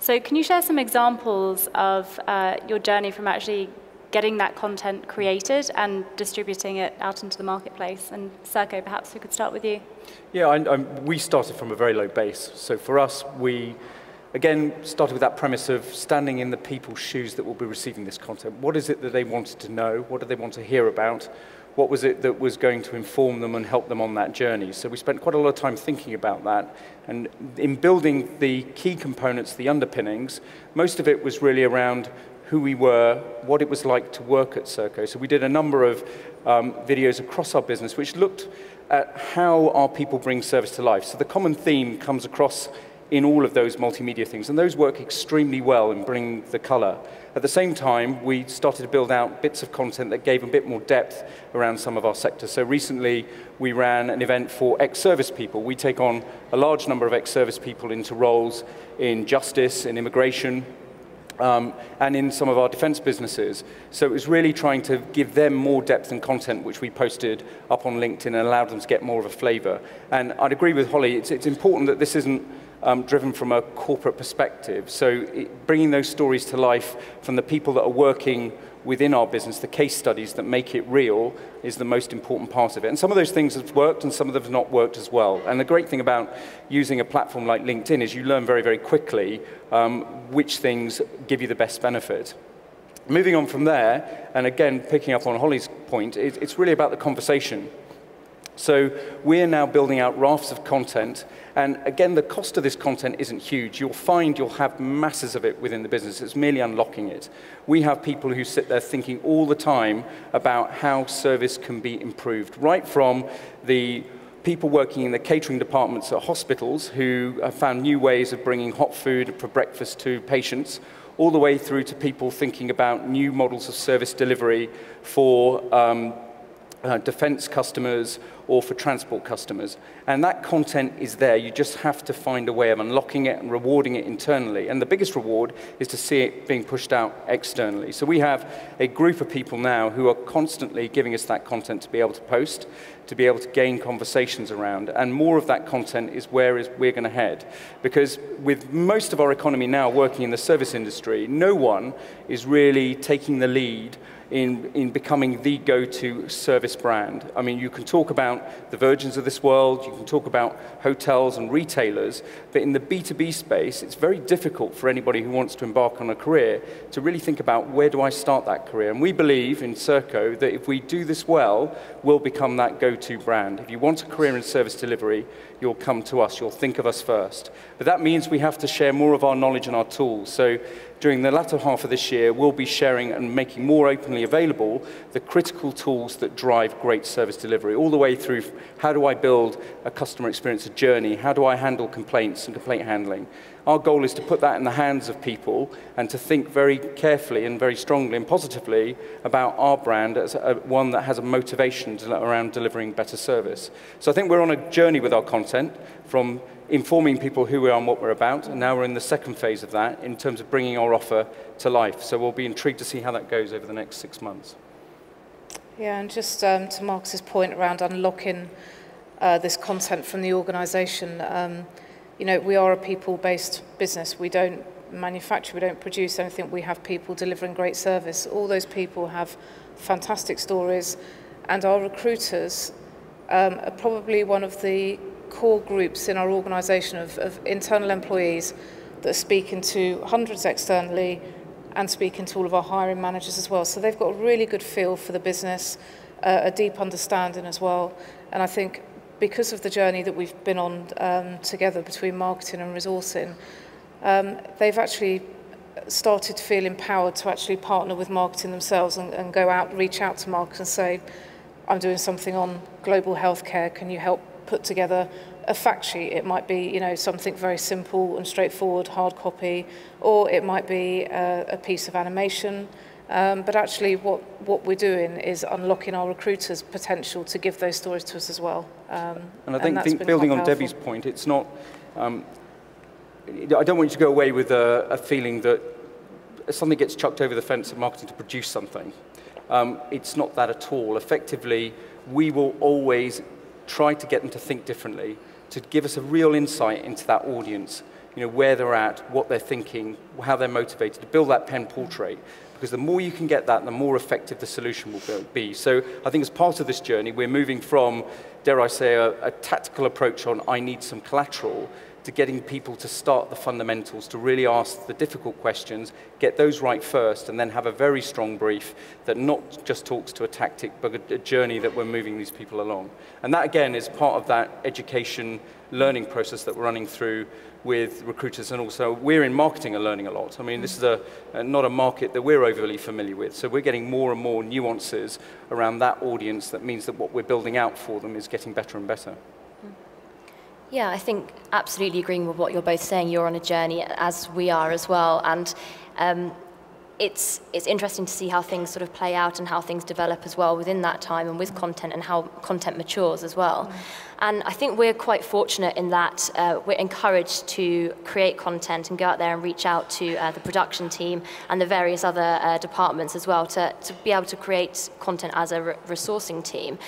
So can you share some examples of uh, your journey from actually getting that content created and distributing it out into the marketplace. And Serco, perhaps we could start with you. Yeah, I, I, um, we started from a very low base. So for us, we again started with that premise of standing in the people's shoes that will be receiving this content. What is it that they wanted to know? What do they want to hear about? What was it that was going to inform them and help them on that journey? So we spent quite a lot of time thinking about that. And in building the key components, the underpinnings, most of it was really around who we were, what it was like to work at Serco. So we did a number of um, videos across our business which looked at how our people bring service to life. So the common theme comes across in all of those multimedia things, and those work extremely well in bringing the color. At the same time, we started to build out bits of content that gave a bit more depth around some of our sectors. So recently, we ran an event for ex-service people. We take on a large number of ex-service people into roles in justice, in immigration, um, and in some of our defense businesses. So it was really trying to give them more depth and content, which we posted up on LinkedIn and allowed them to get more of a flavor. And I'd agree with Holly, it's, it's important that this isn't um, driven from a corporate perspective. So it, bringing those stories to life from the people that are working within our business, the case studies that make it real is the most important part of it. And some of those things have worked and some of them have not worked as well. And the great thing about using a platform like LinkedIn is you learn very, very quickly um, which things give you the best benefit. Moving on from there, and again, picking up on Holly's point, it, it's really about the conversation. So we're now building out rafts of content. And again, the cost of this content isn't huge. You'll find you'll have masses of it within the business. It's merely unlocking it. We have people who sit there thinking all the time about how service can be improved, right from the people working in the catering departments at hospitals who have found new ways of bringing hot food for breakfast to patients, all the way through to people thinking about new models of service delivery for um, uh, defense customers or for transport customers. And that content is there. You just have to find a way of unlocking it and rewarding it internally. And the biggest reward is to see it being pushed out externally. So we have a group of people now who are constantly giving us that content to be able to post, to be able to gain conversations around. And more of that content is where is we're going to head. Because with most of our economy now working in the service industry, no one is really taking the lead in, in becoming the go-to service brand. I mean, you can talk about the Virgins of this world, you can talk about hotels and retailers, but in the B2B space, it's very difficult for anybody who wants to embark on a career to really think about where do I start that career. And we believe in Serco that if we do this well, we'll become that go-to brand. If you want a career in service delivery, you'll come to us, you'll think of us first. But that means we have to share more of our knowledge and our tools. So during the latter half of this year, we'll be sharing and making more openly available the critical tools that drive great service delivery, all the way through how do I build a customer experience, a journey, how do I handle complaints and complaint handling. Our goal is to put that in the hands of people and to think very carefully and very strongly and positively about our brand as a, one that has a motivation to, around delivering better service. So I think we're on a journey with our content from informing people who we are and what we're about, and now we're in the second phase of that in terms of bringing our offer to life. So we'll be intrigued to see how that goes over the next six months. Yeah, and just um, to Markus's point around unlocking uh, this content from the organisation, um, you know, we are a people-based business. We don't manufacture, we don't produce anything. We have people delivering great service. All those people have fantastic stories, and our recruiters um, are probably one of the core groups in our organisation of, of internal employees that are speaking to hundreds externally and speaking to all of our hiring managers as well. So they've got a really good feel for the business, uh, a deep understanding as well. And I think because of the journey that we've been on um, together between marketing and resourcing, um, they've actually started to feel empowered to actually partner with marketing themselves and, and go out, reach out to market and say, I'm doing something on global healthcare, can you help put together a fact sheet? It might be, you know, something very simple and straightforward, hard copy, or it might be a, a piece of animation, Um, but actually, what, what we're doing is unlocking our recruiters' potential to give those stories to us as well. Um, and I think, and think building on Debbie's point, it's not. Um, I don't want you to go away with a, a feeling that something gets chucked over the fence at marketing to produce something. Um, it's not that at all. Effectively, we will always try to get them to think differently, to give us a real insight into that audience, you know, where they're at, what they're thinking, how they're motivated, to build that pen portrait. Because the more you can get that, the more effective the solution will be. So I think as part of this journey, we're moving from, dare I say, a, a tactical approach on I need some collateral to getting people to start the fundamentals, to really ask the difficult questions, get those right first, and then have a very strong brief that not just talks to a tactic, but a, a journey that we're moving these people along. And that, again, is part of that education learning process that we're running through with recruiters and also we're in marketing and learning a lot. I mean, this is a, a, not a market that we're overly familiar with, so we're getting more and more nuances around that audience that means that what we're building out for them is getting better and better. Yeah, I think absolutely agreeing with what you're both saying. You're on a journey, as we are as well, and um, it's it's interesting to see how things sort of play out and how things develop as well within that time and with content and how content matures as well. Mm. And I think we're quite fortunate in that uh, we're encouraged to create content and go out there and reach out to uh, the production team and the various other uh, departments as well to, to be able to create content as a re resourcing team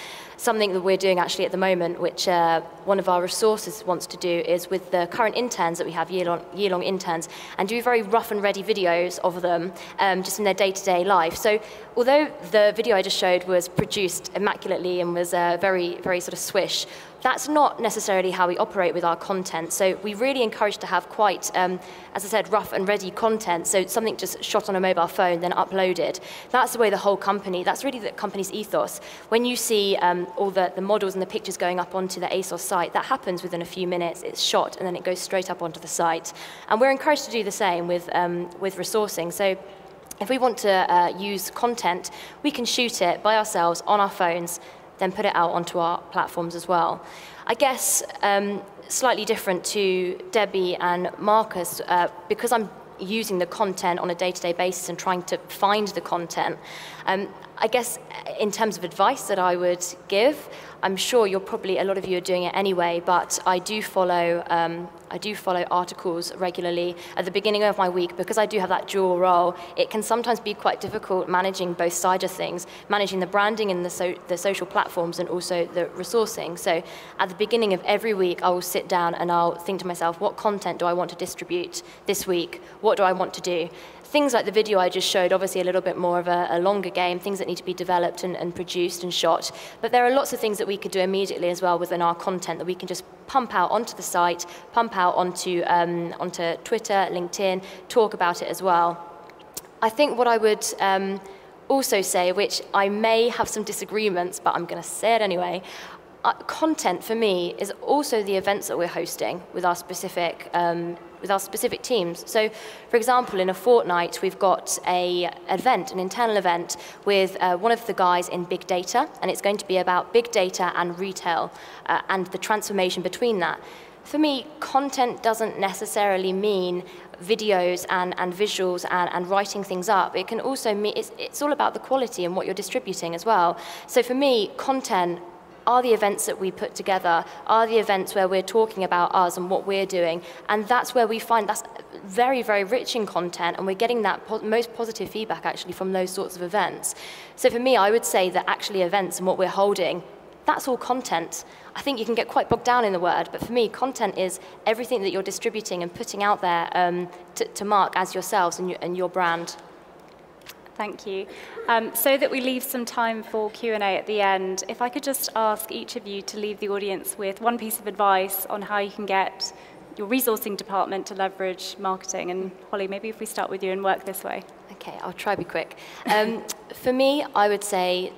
something that we're doing actually at the moment, which uh, one of our resources wants to do is with the current interns that we have, year-long year -long interns, and do very rough and ready videos of them um, just in their day-to-day -day life. So although the video I just showed was produced immaculately and was uh, very, very sort of swish, that's not necessarily how we operate with our content. So we really encourage to have quite, um, as I said, rough and ready content. So something just shot on a mobile phone, then uploaded. That's the way the whole company, that's really the company's ethos. When you see um, all the, the models and the pictures going up onto the ASOS site, that happens within a few minutes. It's shot and then it goes straight up onto the site. And we're encouraged to do the same with, um, with resourcing. So if we want to uh, use content, we can shoot it by ourselves on our phones, then put it out onto our platforms as well. I guess um, slightly different to Debbie and Markus, uh, because I'm using the content on a day-to-day basis and trying to find the content. Um, I guess in terms of advice that I would give, I'm sure you're probably, a lot of you are doing it anyway, but I do follow, um, I do follow articles regularly at the beginning of my week because I do have that dual role. It can sometimes be quite difficult managing both sides of things, managing the branding and the, so, the social platforms and also the resourcing. So at the beginning of every week, I will sit down and I'll think to myself, what content do I want to distribute this week? What do I want to do? Things like the video I just showed, obviously a little bit more of a, a longer game, things that need to be developed and, and, produced and shot. But there are lots of things that we could do immediately as well within our content that we can just pump out onto the site, pump out onto, um, onto Twitter, LinkedIn, talk about it as well. I think what I would um, also say, which I may have some disagreements, but I'm going to say it anyway, uh, content for me is also the events that we're hosting with our specific um, with our specific teams. So, for example, in a fortnight, we've got a event, an internal event with uh, one of the guys in big data, and it's going to be about big data and retail uh, and the transformation between that. For me, content doesn't necessarily mean videos and, and visuals and, and writing things up. It can also mean, it's, it's all about the quality and what you're distributing as well. So for me, content are the events that we put together, are the events where we're talking about us and what we're doing. And that's where we find that's very, very rich in content, and we're getting that po most positive feedback actually from those sorts of events. So for me, I would say that actually events and what we're holding, that's all content. I think you can get quite bogged down in the word, but for me, content is everything that you're distributing and putting out there um, to, to mark as yourselves and, and your brand. Thank you. Um, so that we leave some time for Q&A at the end, if I could just ask each of you to leave the audience with one piece of advice on how you can get your resourcing department to leverage marketing. And Holly, maybe if we start with you and work this way. Okay, I'll try to be quick. Um, for me, I would say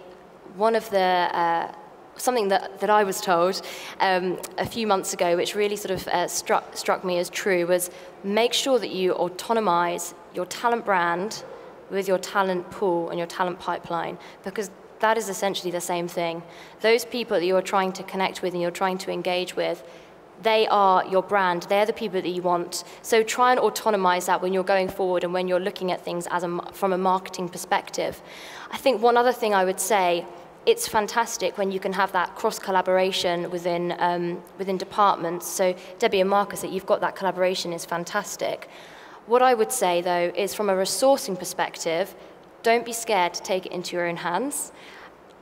one of the uh, something that, that I was told um, a few months ago, which really sort of uh, struck, struck me as true, was make sure that you autonomize your talent brand with your talent pool and your talent pipeline because that is essentially the same thing. Those people that you're trying to connect with and you're trying to engage with, they are your brand. They're the people that you want. So try and autonomize that when you're going forward and when you're looking at things as a, from a marketing perspective. I think one other thing I would say, it's fantastic when you can have that cross collaboration within, um, within departments. So Debbie and Markus, that you've got that collaboration is fantastic. What I would say, though, is from a resourcing perspective, don't be scared to take it into your own hands.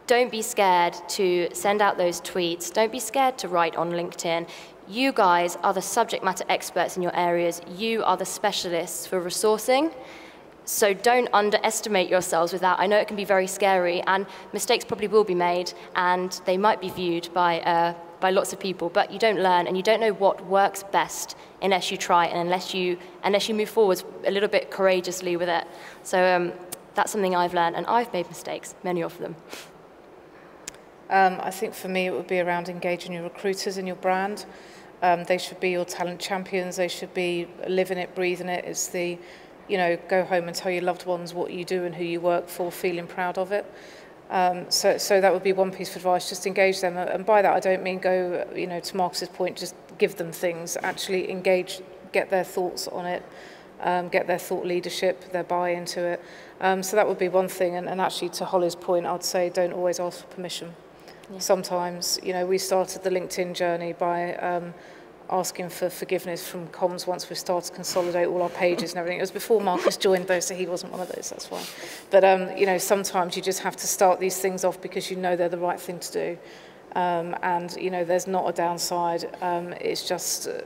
Don't be scared to send out those tweets. Don't be scared to write on LinkedIn. You guys are the subject matter experts in your areas. You are the specialists for resourcing. So don't underestimate yourselves with that. I know it can be very scary, and mistakes probably will be made, and they might be viewed by, by lots of people, but you don't learn and you don't know what works best unless you try and unless you, unless you move forward a little bit courageously with it. So um, that's something I've learned, and I've made mistakes, many of them. Um, I think for me it would be around engaging your recruiters and your brand. Um, they should be your talent champions. They should be living it, breathing it. It's the, you know, go home and tell your loved ones what you do and who you work for, feeling proud of it. Um, so, so that would be one piece of advice, just engage them. Uh, and by that, I don't mean go, you know, to Marcus's point, just give them things. Actually engage, get their thoughts on it, um, get their thought leadership, their buy into it. Um, so that would be one thing. And, and actually, to Holly's point, I'd say don't always ask for permission. Yeah. Sometimes, you know, we started the LinkedIn journey by... Um, asking for forgiveness from comms once we started to consolidate all our pages and everything. It was before Markus joined though, so he wasn't one of those, that's why. But, um, you know, sometimes you just have to start these things off because you know they're the right thing to do. Um, and, you know, there's not a downside. Um, it's just... Uh,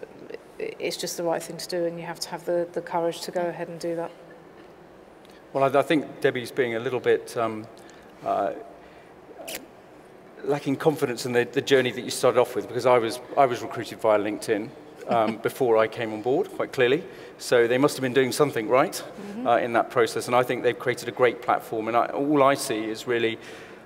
it's just the right thing to do and you have to have the, the courage to go ahead and do that. Well, I, I think Debbie's being a little bit um, uh, lacking confidence in the, the journey that you started off with because I was, I was recruited via LinkedIn um, <laughs> before I came on board, quite clearly. So they must have been doing something right mm-hmm. uh, in that process. And I think they've created a great platform. And I, all I see is really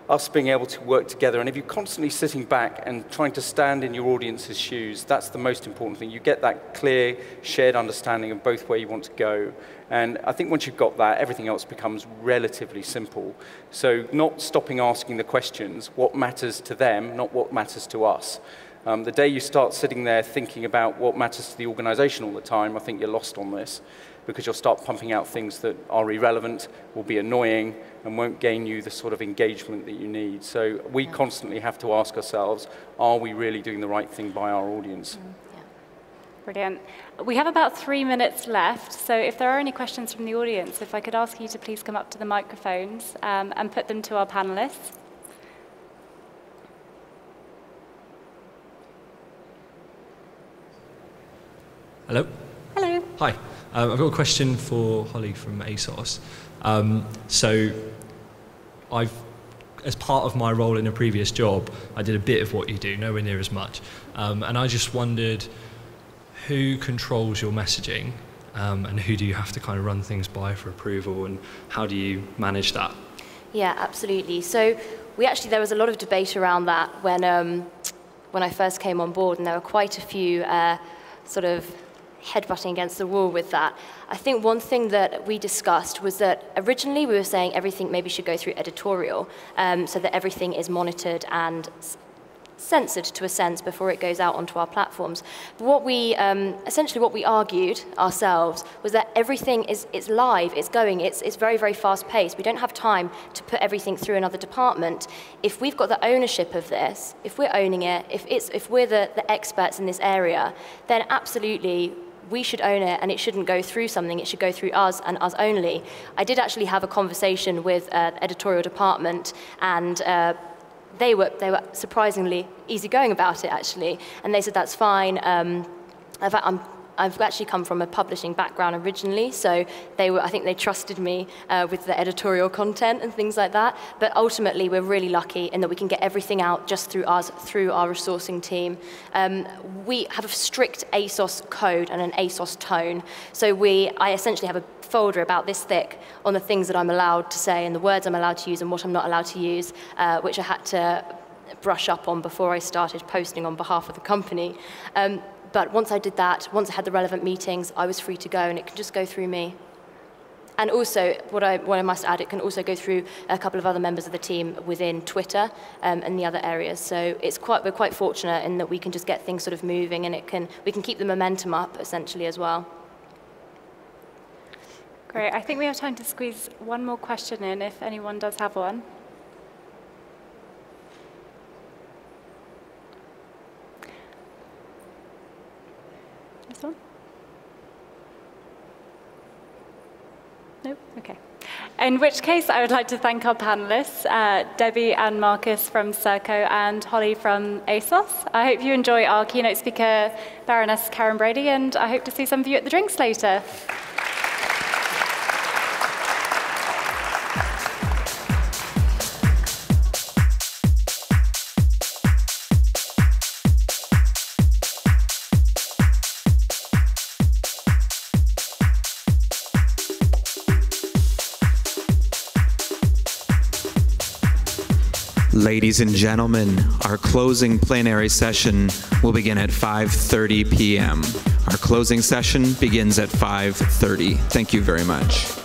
us being able to work together. And if you're constantly sitting back and trying to stand in your audience's shoes, that's the most important thing. You get that clear, shared understanding of both where you want to go. And I think once you've got that, everything else becomes relatively simple. So not stopping asking the questions, what matters to them, not what matters to us. Um, the day you start sitting there thinking about what matters to the organization all the time, I think you're lost on this because you'll start pumping out things that are irrelevant, will be annoying, and won't gain you the sort of engagement that you need. So we yeah. constantly have to ask ourselves, are we really doing the right thing by our audience? Mm, yeah. Brilliant. We have about three minutes left, so if there are any questions from the audience, if I could ask you to please come up to the microphones um, and put them to our panelists. Hello. Hello. Hi. Um, I've got a question for Holly from ASOS. Um, so, I've, as part of my role in a previous job, I did a bit of what you do, nowhere near as much. Um, and I just wondered who controls your messaging um, and who do you have to kind of run things by for approval and how do you manage that? Yeah, absolutely. So we actually, there was a lot of debate around that when, um, when I first came on board and there were quite a few uh, sort of headbutting against the wall with that. I think one thing that we discussed was that originally we were saying everything maybe should go through editorial um, so that everything is monitored and censored to a sense before it goes out onto our platforms. But what we, um, essentially what we argued ourselves was that everything is it's live, it's going, it's, it's very, very fast paced. We don't have time to put everything through another department. If we've got the ownership of this, if we're owning it, if, it's, if we're the, the experts in this area, then absolutely we should own it and it shouldn't go through something, it should go through us and us only. I did actually have a conversation with uh, the editorial department and uh, they were, they were surprisingly easygoing about it, actually. And they said, that's fine. Um, I'm I've actually come from a publishing background originally, so they were, I think they trusted me uh, with the editorial content and things like that. But ultimately, we're really lucky in that we can get everything out just through us, through our resourcing team. Um, we have a strict ASOS code and an ASOS tone. So we, I essentially have a folder about this thick on the things that I'm allowed to say and the words I'm allowed to use and what I'm not allowed to use, uh, which I had to brush up on before I started posting on behalf of the company. Um, but once I did that, once I had the relevant meetings, I was free to go and it can just go through me. And also, what I, what I must add, it can also go through a couple of other members of the team within Twitter um, and the other areas. So it's quite, we're quite fortunate in that we can just get things sort of moving and it can, we can keep the momentum up essentially as well. Great. I think we have time to squeeze one more question in if anyone does have one. This one? Nope? Okay. In which case, I would like to thank our panelists, uh, Debbie and Markus from Serco and Holly from ASOS. I hope you enjoy our keynote speaker, Baroness Karren Brady, and I hope to see some of you at the drinks later. Ladies and gentlemen, our closing plenary session will begin at 5:30 p.m. Our closing session begins at 5:30. Thank you very much.